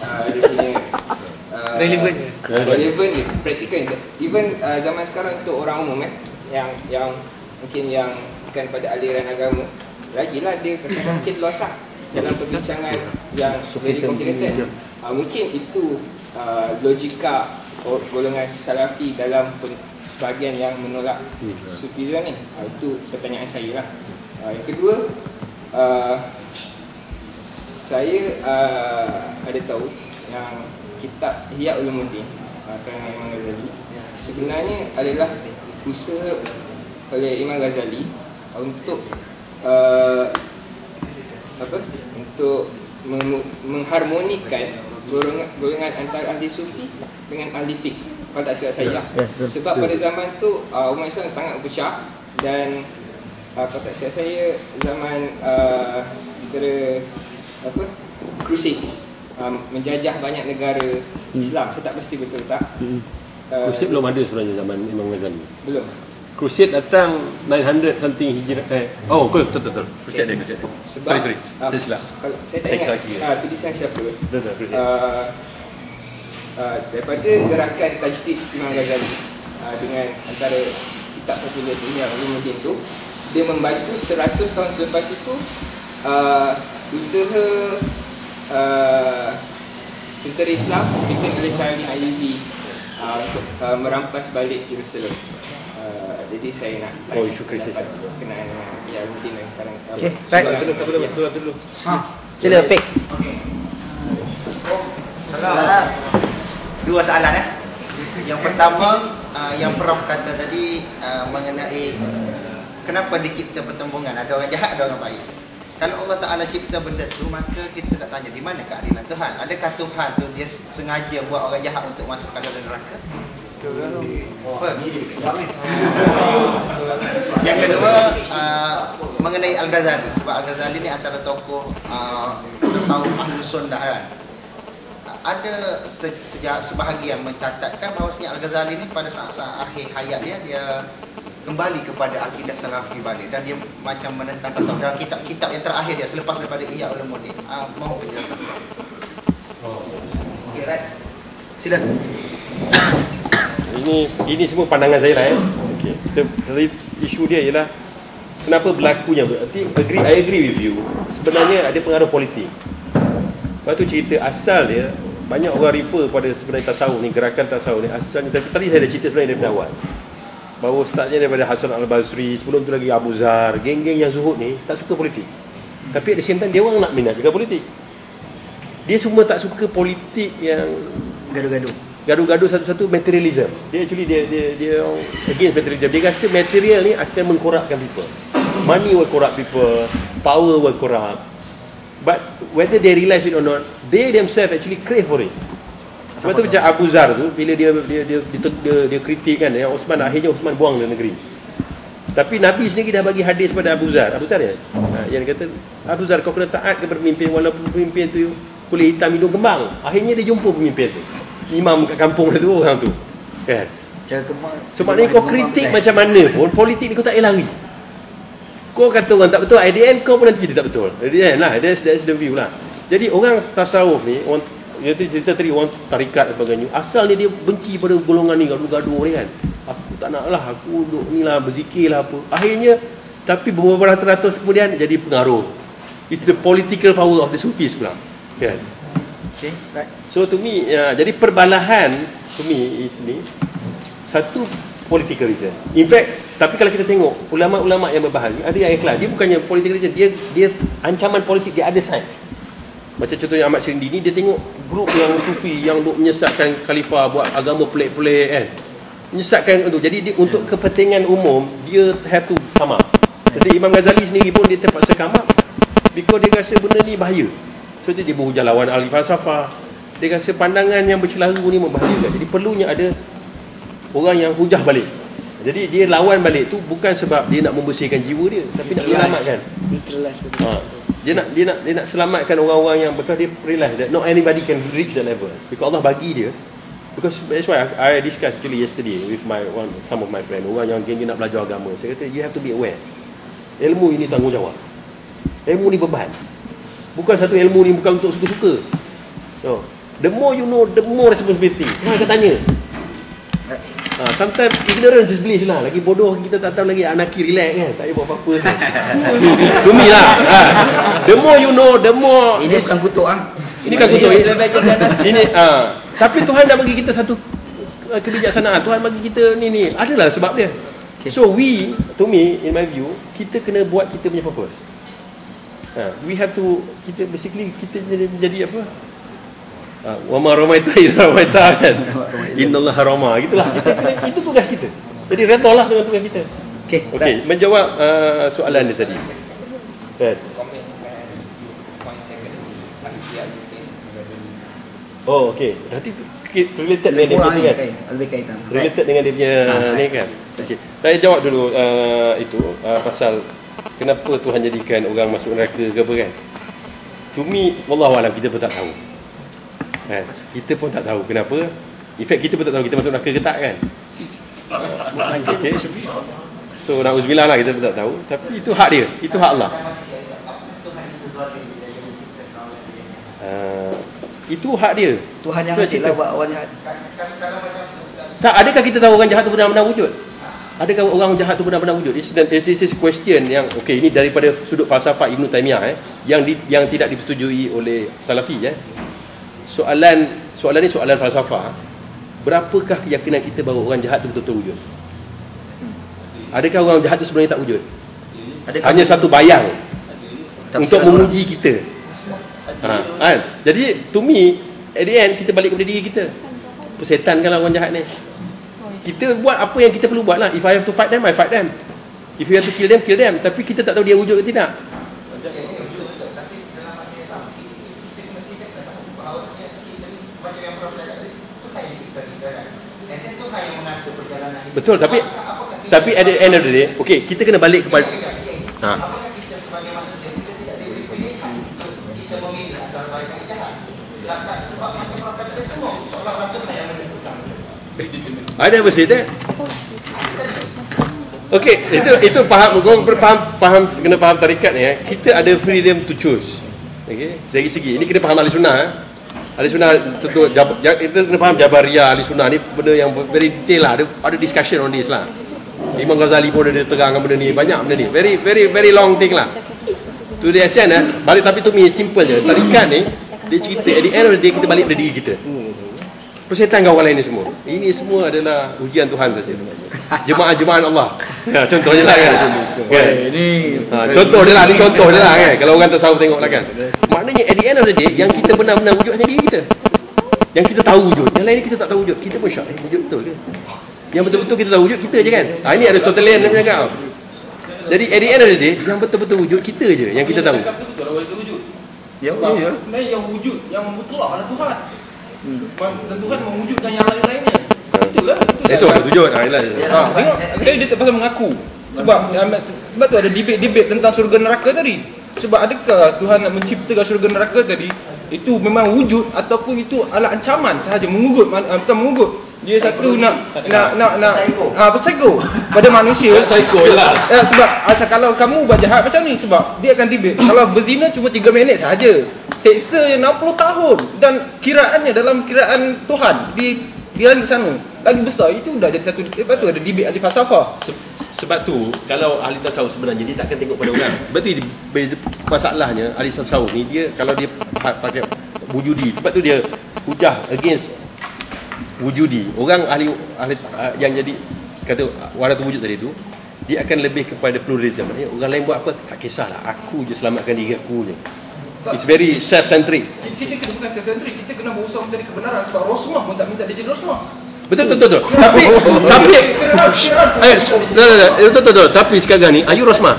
uh, dia punya uh, Relevant. Relevan dia praktikal even uh, zaman sekarang untuk orang umum eh yang yang mungkin yang bukan pada aliran agama lagilah dia kadang mungkin lost lah dalam perbincangan yang very complicated. uh, mungkin itu uh, logika golongan salafi dalam sebahagian yang menolak sufism ni. Uh, itu pertanyaan saya lah. Uh, yang kedua uh, saya uh, ada tahu yang kitab Ihya Ulumuddin karangan Imam Ghazali. Sebenarnya adalah usaha oleh Imam Ghazali untuk uh, apa? Untuk mengharmonikan golongan, golongan antara ahli sufi dengan ahli fiqh. Kalau tak silap saya? Lah. sebab pada zaman tu uh, umat Islam sangat berpecah dan uh, kalau tak silap saya zaman uh, negara apa? Crusades um, menjajah banyak negara Islam saya tak pasti betul tak uh, Crusade belum ada sebenarnya zaman Imam Ghazali. belum Crusade datang 900 something hijrah eh. Oh, betul betul betul. Crusade ada Crusade. sebab Sorry sorry. uh, Dia silap. kalau saya tak Saya ingat lagi. uh, tulisan siapa Betul betul Crusade. uh, uh, daripada gerakan tajdid Imam Ghazali uh, dengan antara kitab popular dunia Ulumuddin tu dia membantu 100 tahun selepas itu uh, usaha uh, tentera Islam dipimpin oleh Sayyid Ayyubi uh, untuk uh, merampas balik Jerusalem. Uh, jadi saya nak Oh, isu krisis. kenaan dengan ya dan sekarang Okay, right. Dulu dulu dulu dulu. Sila, Fik. Salah. Dua soalan eh. Yang pertama uh, yang Prof kata tadi uh, mengenai kenapa dicipta pertembungan ada orang jahat ada orang baik. Kalau Allah Taala cipta benda tu maka kita nak tanya di mana keadilan Tuhan? Adakah Tuhan tu dia sengaja buat orang jahat untuk masuk ke dalam neraka? First. Yang kedua uh, mengenai Al-Ghazali sebab Al-Ghazali ni antara tokoh uh, tasawuf Ahlus Sunnah kan. Ada se- sejak sebahagian mencatatkan bahawasanya Al-Ghazali ni pada saat-saat akhir hayat dia dia kembali kepada akidah salafi balik dan dia macam menentang tasawuf dalam kitab-kitab yang terakhir dia selepas daripada Ihya Ulumuddin. Uh, mohon penjelasan. Okay, right. Sila. Ini ini semua pandangan saya lah eh. Okey. Kita isu dia ialah kenapa berlakunya berarti agree I agree with you. Sebenarnya ada pengaruh politik. Lepas tu cerita asal dia banyak orang refer pada sebenarnya tasawuf ni gerakan tasawuf ni asalnya tadi, saya dah cerita sebenarnya daripada awal. Bahawa startnya daripada Hasan Al-Basri, sebelum tu lagi Abu Zar, geng-geng yang zuhud ni tak suka politik. Tapi at the time dia orang nak minat juga politik. Dia semua tak suka politik yang Gaduh-gaduh. gaduh-gaduh satu-satu materialism. Dia actually dia dia dia against materialism. Dia rasa material ni akan mengkorapkan people. Money will corrupt people, power will corrupt. But whether they realize it or not, they themselves actually crave for it. Sebab tu macam Abu Zar tu bila dia dia dia dia, dia, dia kritik kan yang Osman akhirnya Osman buang dari negeri. Tapi Nabi sendiri dah bagi hadis pada Abu Zar. Abu Zar ya? Ha, yang dia kata Abu Zar kau kena taat kepada pemimpin walaupun pemimpin tu kulit hitam hidung kembang. Akhirnya dia jumpa pemimpin tu. Imam kat kampung dia tu orang tu. Kan? Sebab ni kau kritik macam mana pun politik ni kau tak payah lari. Kau kata orang tak betul, end kau pun nanti jadi tak betul. End lah, that's, that's the view lah. Jadi orang tasawuf ni, orang, dia tu cerita tadi orang tarikat dan sebagainya, asal ni dia benci pada golongan ni, gaduh-gaduh ni kan. Aku tak nak lah, aku duduk ni lah, berzikir lah apa. Akhirnya, tapi beberapa ratus kemudian jadi pengaruh. It's the political power of the Sufis pula. Kan? Okay, right. So to me, ya, jadi perbalahan to me is ni satu political reason. In fact, tapi kalau kita tengok ulama-ulama yang berbahas ada yang ikhlas. Dia bukannya political reason, dia dia ancaman politik dia ada side. Macam contohnya Ahmad Sirindi ni dia tengok grup yang sufi yang duk menyesatkan khalifah buat agama pelik-pelik kan. Menyesatkan itu. Jadi dia, untuk kepentingan umum dia have to come up. Jadi Imam Ghazali sendiri pun dia terpaksa come up because dia rasa benda ni bahaya. So dia, dia berhujah lawan ahli falsafah. Dia rasa pandangan yang bercelaru ni membahayakan. Jadi perlunya ada orang yang hujah balik. Jadi dia lawan balik tu bukan sebab dia nak membersihkan jiwa dia tapi nak selamatkan. Neutralize betul. Ha. Dia nak dia nak dia nak selamatkan orang-orang yang because dia realize that not anybody can reach that level. Because Allah bagi dia because that's why I, I discuss actually yesterday with my one some of my friend orang yang geng nak belajar agama. Saya kata you have to be aware. Ilmu ini tanggungjawab. Ilmu ni beban. Bukan satu ilmu ni bukan untuk suka-suka. No. The more you know, the more responsibility. Akan tanya. Ha, sometimes ignorance is bliss lah. Lagi bodoh kita tak tahu lagi anaki relax kan. Tak payah buat apa-apa. Demi lah. Ha. The more you know, the more Ini bukan kutuk ah. ini kan kutuk ini. ini ah. Tapi Tuhan dah bagi kita satu uh, kebijaksanaan. Tuhan bagi kita ni ni. Adalah sebab dia. Okay. So we to me in my view, kita kena buat kita punya purpose. Ha, we have to kita basically kita jadi, jadi apa? Uh, wa ma ramaita ila ramaita kan. Innallah harama. Gitulah. Kita itu tugas kita. Jadi redhalah dengan tugas kita. Okey. Okey, menjawab uh, soalan dia tadi. Kan? Oh, okey. Ki- related dengan dia punya ni kan? Lebih kaitan. Related dengan dia punya Ha, ni kan. Okey. Saya jawab dulu uh, itu uh, pasal kenapa Tuhan jadikan orang masuk neraka ke apa kan? To me, wallahu alam kita pun tak tahu. Kan? Kita pun tak tahu kenapa. In fact kita pun tak tahu kita masuk neraka ke tak kan? Okay. So na'udzubillah lah kita pun tak tahu Tapi itu hak dia Itu hak Allah uh, Itu hak dia Tuhan yang hati lah buat orang jahat. Tak, adakah kita tahu orang jahat tu benar-benar wujud? Adakah orang jahat tu benar-benar wujud? This, this, this is question yang okay ini daripada sudut falsafah Ibn Taymiyah eh yang di, yang tidak disetujui oleh Salafi eh. Soalan soalan ni soalan falsafah. Berapakah keyakinan kita bahawa orang jahat tu betul-betul wujud? Adakah orang jahat tu sebenarnya tak wujud? Adakah Hanya satu bayang untuk orang. menguji kita. Ha, kan? Jadi to me at the end kita balik kepada diri kita. Persetan kan orang jahat ni. Kita buat apa yang kita perlu buat lah. If I have to fight them, I fight them. If you have to kill them, kill them. Tapi kita tak tahu dia wujud ke tidak. Betul tapi tapi at the end of the day, okay, kita kena balik kepada ha. I never say that. Okay, itu itu faham kau faham faham kena faham tarikat ni eh. Kita ada freedom to choose. Okay, dari segi ini kena faham ahli sunnah eh. Ahli sunnah tentu jab, kita kena faham jabariyah ahli sunnah ni benda yang very detail lah. Ada ada discussion on this lah. Imam Ghazali pun ada terangkan benda ni banyak benda ni. Very very very long thing lah. To the extent eh, balik tapi tu me simple je. Tarikat ni dia cerita at the end of the day kita balik pada diri kita. Persetan kau orang lain ni semua. Ini semua adalah ujian Tuhan saja. Jemaah-jemaah Allah. Ya, contohnya lah kan. kan? Ini Ha, contoh dia lah, ni contoh dia lah kan. Kalau orang tasawuf tengok lah kan. Maknanya at the end of the day, yang kita benar-benar wujud hanya diri kita. Yang kita tahu wujud. Yang lain ni kita tak tahu wujud. Kita pun syak. Eh, wujud betul ke? Yang betul-betul kita tahu wujud, kita je kan. Ha, ini Aristotelian dia punya kau. Jadi at the end of the day, yang betul-betul wujud, kita je yang kita tahu. Cakap betul kalau itu wujud. Ya, Sebab ya. sebenarnya yang wujud, yang mutlak adalah Tuhan. Dan Tuhan mewujudkan yang lain-lainnya. Itulah. Itu ada wujud. Ha, ialah. Ha, tengok, tadi dia tak pasal mengaku. Sebab sebab tu ada debate-debate tentang surga neraka tadi. Sebab adakah Tuhan nak menciptakan surga neraka tadi itu memang wujud ataupun itu adalah ancaman sahaja mengugut ah, bukan mengugut dia satu nak nak nak nak ah psycho pada manusia Psycho lah. Ya, sebab kalau kamu buat jahat macam ni sebab dia akan debate kalau berzina cuma 3 minit sahaja seksa 60 tahun dan kiraannya dalam kiraan Tuhan di di langit sana lagi besar itu dah jadi satu lepas tu ada debate ahli falsafah Se- sebab tu kalau ahli tasawuf sebenarnya dia takkan tengok pada orang. Betul beza masalahnya ahli tasawuf ni dia kalau dia pa- pakai wujudi sebab tu dia hujah against wujudi. Orang ahli ahli ah, yang jadi kata waratul wujud tadi tu dia akan lebih kepada pluralism. Maknanya orang lain buat apa tak kisahlah. Aku je selamatkan diri aku je. It's very self-centric. Kita kena bukan self-centric, kita kena berusaha mencari kebenaran sebab Rosmah pun tak minta dia jadi Rosmah. Betul betul betul. Tapi tapi eh no, no, no, betul betul betul. Tapi sekarang ni are you Rosmah?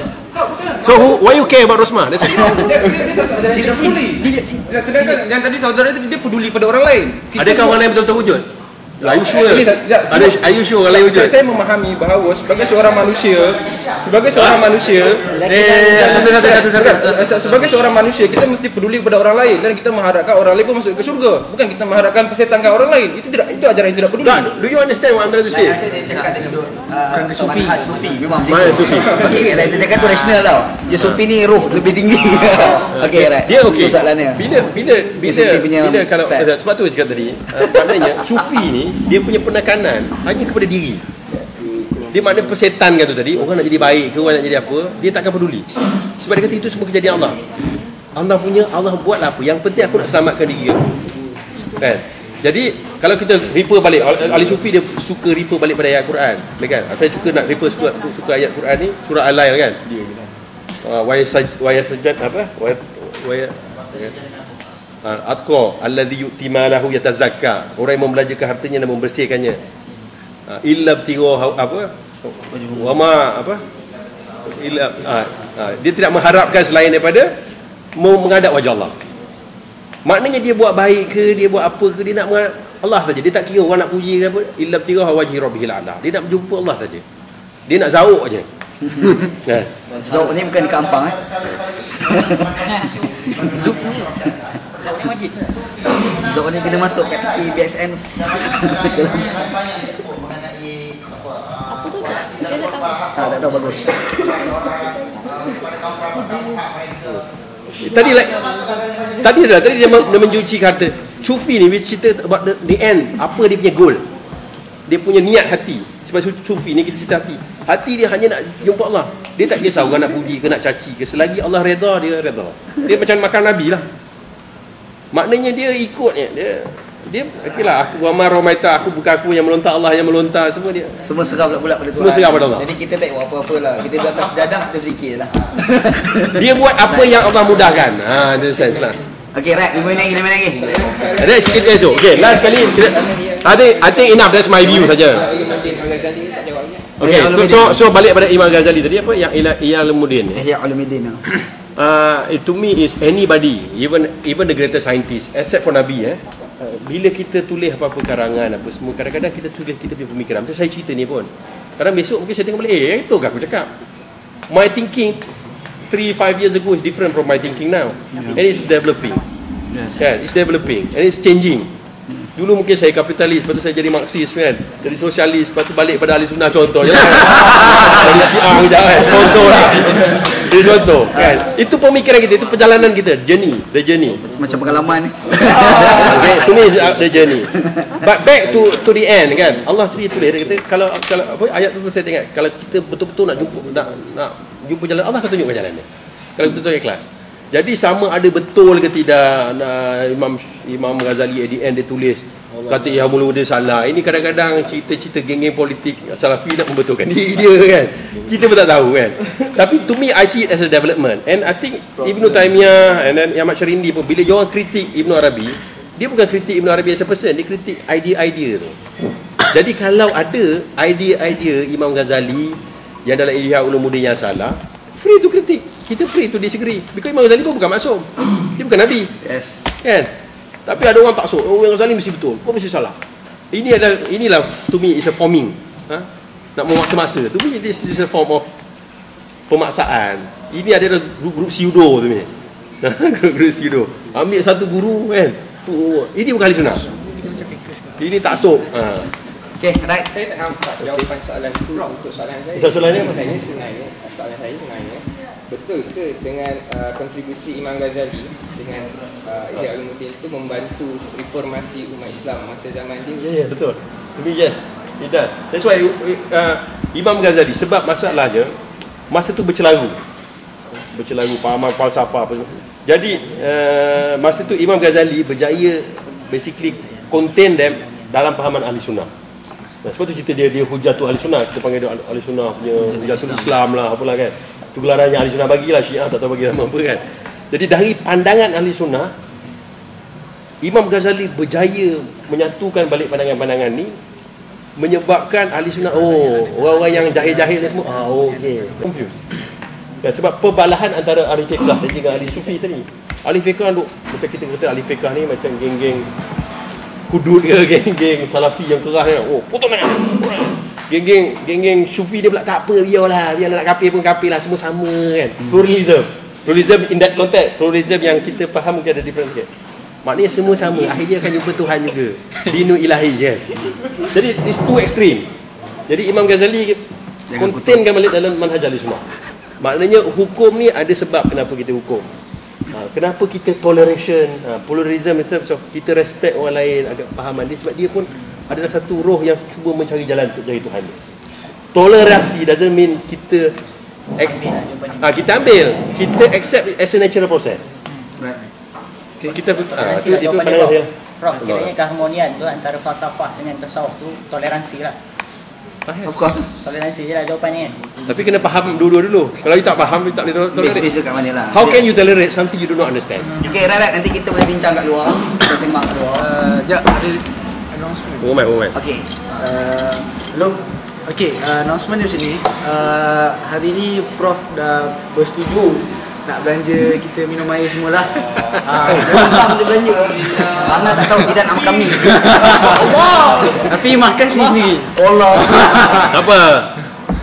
So who, why you care about Rosmah? That's it. Dia, dia, dia, dia, dia peduli. Dan Sedangkan yang tadi saudara itu dia peduli pada orang lain. Semua- orang lain betul-betul wujud? Are you sure? Ini tak, Ada semua- are you sure wujud? Saya, memahami bahawa sebagai seorang manusia, sebagai seorang manusia, Eh, satu satu satu satu. Se- se- sebagai seorang manusia kita mesti peduli kepada orang lain dan kita mengharapkan orang lain pun masuk ke syurga. Bukan kita mengharapkan persetankan orang lain. Itu tidak itu ajaran yang tidak peduli. Tak, do you understand what I'm trying to say? Saya dia cakap dari sudut uh, sufi. sufi memang macam Mana tu. sufi? Okey, lain dia cakap tu rasional tau. Dia sufi ni roh lebih tinggi. Okey, right. Dia okey. Itu soalannya. Bila bila bila Dia bila kalau style. sebab tu cakap tadi, uh, maknanya sufi ni dia punya penekanan hanya kepada diri. Dia makna persetan kan tu tadi, orang nak jadi baik ke orang nak jadi apa, dia takkan peduli. Sebab dia kata itu semua kejadian Allah. Allah punya Allah buatlah apa. Yang penting aku nak selamatkan diri aku. Kan? Jadi kalau kita refer balik ahli sufi dia suka refer balik pada ayat Quran. Kan? Saya suka nak refer suka, suka ayat Quran ni surah Al-Lail kan? Wa yasaj wa yasajad apa? Wa wa atqa alladhi yu'ti malahu yatazakka. Orang yang membelanjakan hartanya dan membersihkannya. Uh, illa btigo apa? Wa ma apa? Illa uh, dia tidak mengharapkan selain daripada mau menghadap wajah Allah. Maknanya dia buat baik ke, dia buat apa ke, dia nak mengharap Allah saja. Dia tak kira orang nak puji ke apa. Illa btigo wajhi rabbihil a'la. Dia nak berjumpa Allah saja. Dia nak zauk aje. kan? Zok ni bukan dekat eh. Zuk. Zok ni kena masuk kat tepi BSN. Apa tu? Dia nak tahu. Ah, tak tahu bagus. Tadi like, tadi dah tadi dia, dia mencuci harta. Sufi ni dia cerita about the, the end, apa dia punya goal. Dia punya niat hati. Sebab su- sufi ni kita cerita hati. Hati dia hanya nak jumpa Allah. Dia tak kisah orang nak puji ke nak caci ke. Selagi Allah redha dia redha. Dia macam makan nabi lah. Maknanya dia ikut ni. Dia dia okeylah aku wa maromaita aku bukan aku yang melontar Allah yang melontar semua dia. Semua serah pula pada Tuhan. Semua serah pada Allah. Jadi kita tak buat apa-apa lah. Kita duduk atas dadah, kita berzikir lah. Dia buat apa yang Allah mudahkan. Ha, ada sense lah. Okey, right. Lima minit lagi, lima minit lagi. Ada sikit lagi tu. Okey, last kali kita I think, I think enough that's my view saja. Jawabnya. Okay, so, so, so balik pada Imam Ghazali tadi apa yang Ila Ilmuddin ni. Ihya Ulumuddin. Uh, to me is anybody, even even the greatest scientist, except for Nabi eh. Uh, bila kita tulis apa-apa karangan apa semua, kadang-kadang kita tulis kita punya pemikiran. Macam saya cerita ni pun. Kadang besok mungkin saya tengok balik, eh itu ke aku cakap. My thinking 3 5 years ago is different from my thinking now. And it's developing. Yes. Kan? It's developing and it's changing. Dulu mungkin saya kapitalis, lepas tu saya jadi marxis kan. Jadi sosialis, lepas tu balik pada ahli sunnah contohnya. Jadi syiah kejap kan. Contoh lah. Jadi contoh kan. Itu pemikiran kita, itu perjalanan kita. Journey, the journey. Macam pengalaman ni. okay, to me is uh, the journey. But back to to the end kan. Allah sendiri tulis dia kata kalau kalau apa ayat tu saya tengok kalau kita betul-betul nak jumpa nak nak jumpa jalan Allah akan tunjukkan jalan dia. Kalau betul-betul ikhlas. Jadi sama ada betul ke tidak nah, Imam Imam Ghazali at the end dia tulis. Kata ya mula dia salah. Ini kadang-kadang cerita-cerita geng-geng politik Salafi nak membetulkan diri dia kan. Kita pun tak tahu kan. Tapi to me I see it as a development. And I think Ibn Taymiyah and then Ahmad Syarindi pun bila dia orang kritik Ibn Arabi dia bukan kritik Ibn Arabi as a person dia kritik idea-idea tu. Jadi kalau ada idea-idea Imam Ghazali yang dalam Ihya Ulumuddin yang salah free to kritik kita free to disagree. Because Imam Ghazali pun bukan maksum. Dia bukan Nabi. Yes. kan? Tapi ada orang tak so oh Imam Ghazali mesti betul. Kau mesti salah. Ini adalah inilah to me is a forming. Ha? nak memaksa-maksa to me this is a form of pemaksaan. Ini adalah grup-grup pseudo tu ni grup-grup pseudo. Ambil satu guru kan? Tu ini bukan ahli sunnah. Ini taksub ha. Okay, right. Saya tak nampak jawapan soalan itu untuk soalan saya. Soalan dia apa? Saya sebenarnya, soalan saya sebenarnya, betul ke dengan uh, kontribusi Imam Ghazali dengan uh, Ihya Ulumuddin itu membantu reformasi umat Islam masa zaman dia? Ya, yeah, betul. To me, yes. It does. That's why uh, Imam Ghazali, sebab masalahnya, masa tu bercelaru. Bercelaru, pahaman falsafah. apa semua. Jadi, uh, masa tu Imam Ghazali berjaya basically contain them dalam pahaman ahli sunnah. Nah, sebab tu cerita dia, dia hujatul ahli sunnah. Kita panggil dia ahli sunnah punya hujatul Islam lah, apalah kan. Itu gelaran yang ahli sunnah bagilah, syiah tak tahu bagi nama apa kan. Jadi dari pandangan ahli sunnah Imam Ghazali berjaya menyatukan balik pandangan-pandangan ni menyebabkan ahli sunnah oh orang-orang yang jahil-jahil ni semua ah okey. Confused. Ya, sebab perbalahan antara ahli fiqh dan juga ahli sufi tadi. Ahli fiqh duk macam kita kata ahli fiqh ni macam geng-geng hudud ke geng-geng salafi yang keras ni. Oh potong tangan geng-geng geng-geng sufi dia pula tak apa biarlah biar nak kafir pun kafir lah semua sama kan pluralism. Pluralism in that context pluralism yang kita faham mungkin ada different sikit. Maknanya semua sama akhirnya akan jumpa Tuhan juga. Dinu ilahi kan. Jadi it's too extreme. Jadi Imam Ghazali containkan balik dalam manhaj ahli sunnah maknanya hukum ni ada sebab kenapa kita hukum. Ha, kenapa kita toleration? Ha, pluralism in terms of kita respect orang lain agak pahaman dia sebab dia pun adalah satu roh yang cuba mencari jalan untuk cari Tuhan. Dia tolerasi doesn't mean kita ex- ha, kita ambil. Kita accept as a natural process. Kita ah, itu itu pandangan saya. Prof, kiranya keharmonian tu antara falsafah dengan tasawuf tu toleransi lah. Of course. Toleransi je lah jawapannya. Kan. tapi kena faham dua-dua dulu. Kalau you tak faham you tak boleh tol- tolerate Base-base dekat mana lah. how can you tolerate something you do not understand? Okay, right, nanti kita boleh bincang kat luar. Kita sembang kat luar. Uh, Jap, ada announcement. oh my oh my Okay. Uh, hello. Okay, uh, announcement dia macam ni. Uh, hari ni Prof dah bersetuju nak belanja kita minum air semualah. Ah, Bang dia belanja. Mana tak tahu tidak nama kami. Allah. Tapi makan sendiri sendiri. Allah. tak apa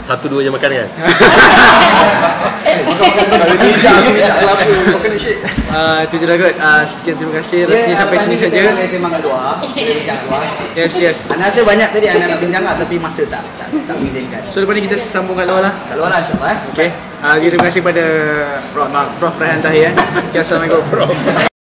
satu dua je makan kan itu je lah kot. Uh, sekian terima kasih. Rasanya sampai sini saja. Kita boleh sembang kat luar. Boleh bincang kat luar. Yes, yes. Anda rasa banyak tadi anda nak bincang kat tapi masa tak tak, tak mengizinkan. So lepas ni kita sambung kat luar lah. Kat luar lah insyaAllah eh. Okay. Uh, terima kasih pada Prof, Prof Rehan Tahir. eh. Assalamualaikum. Prof.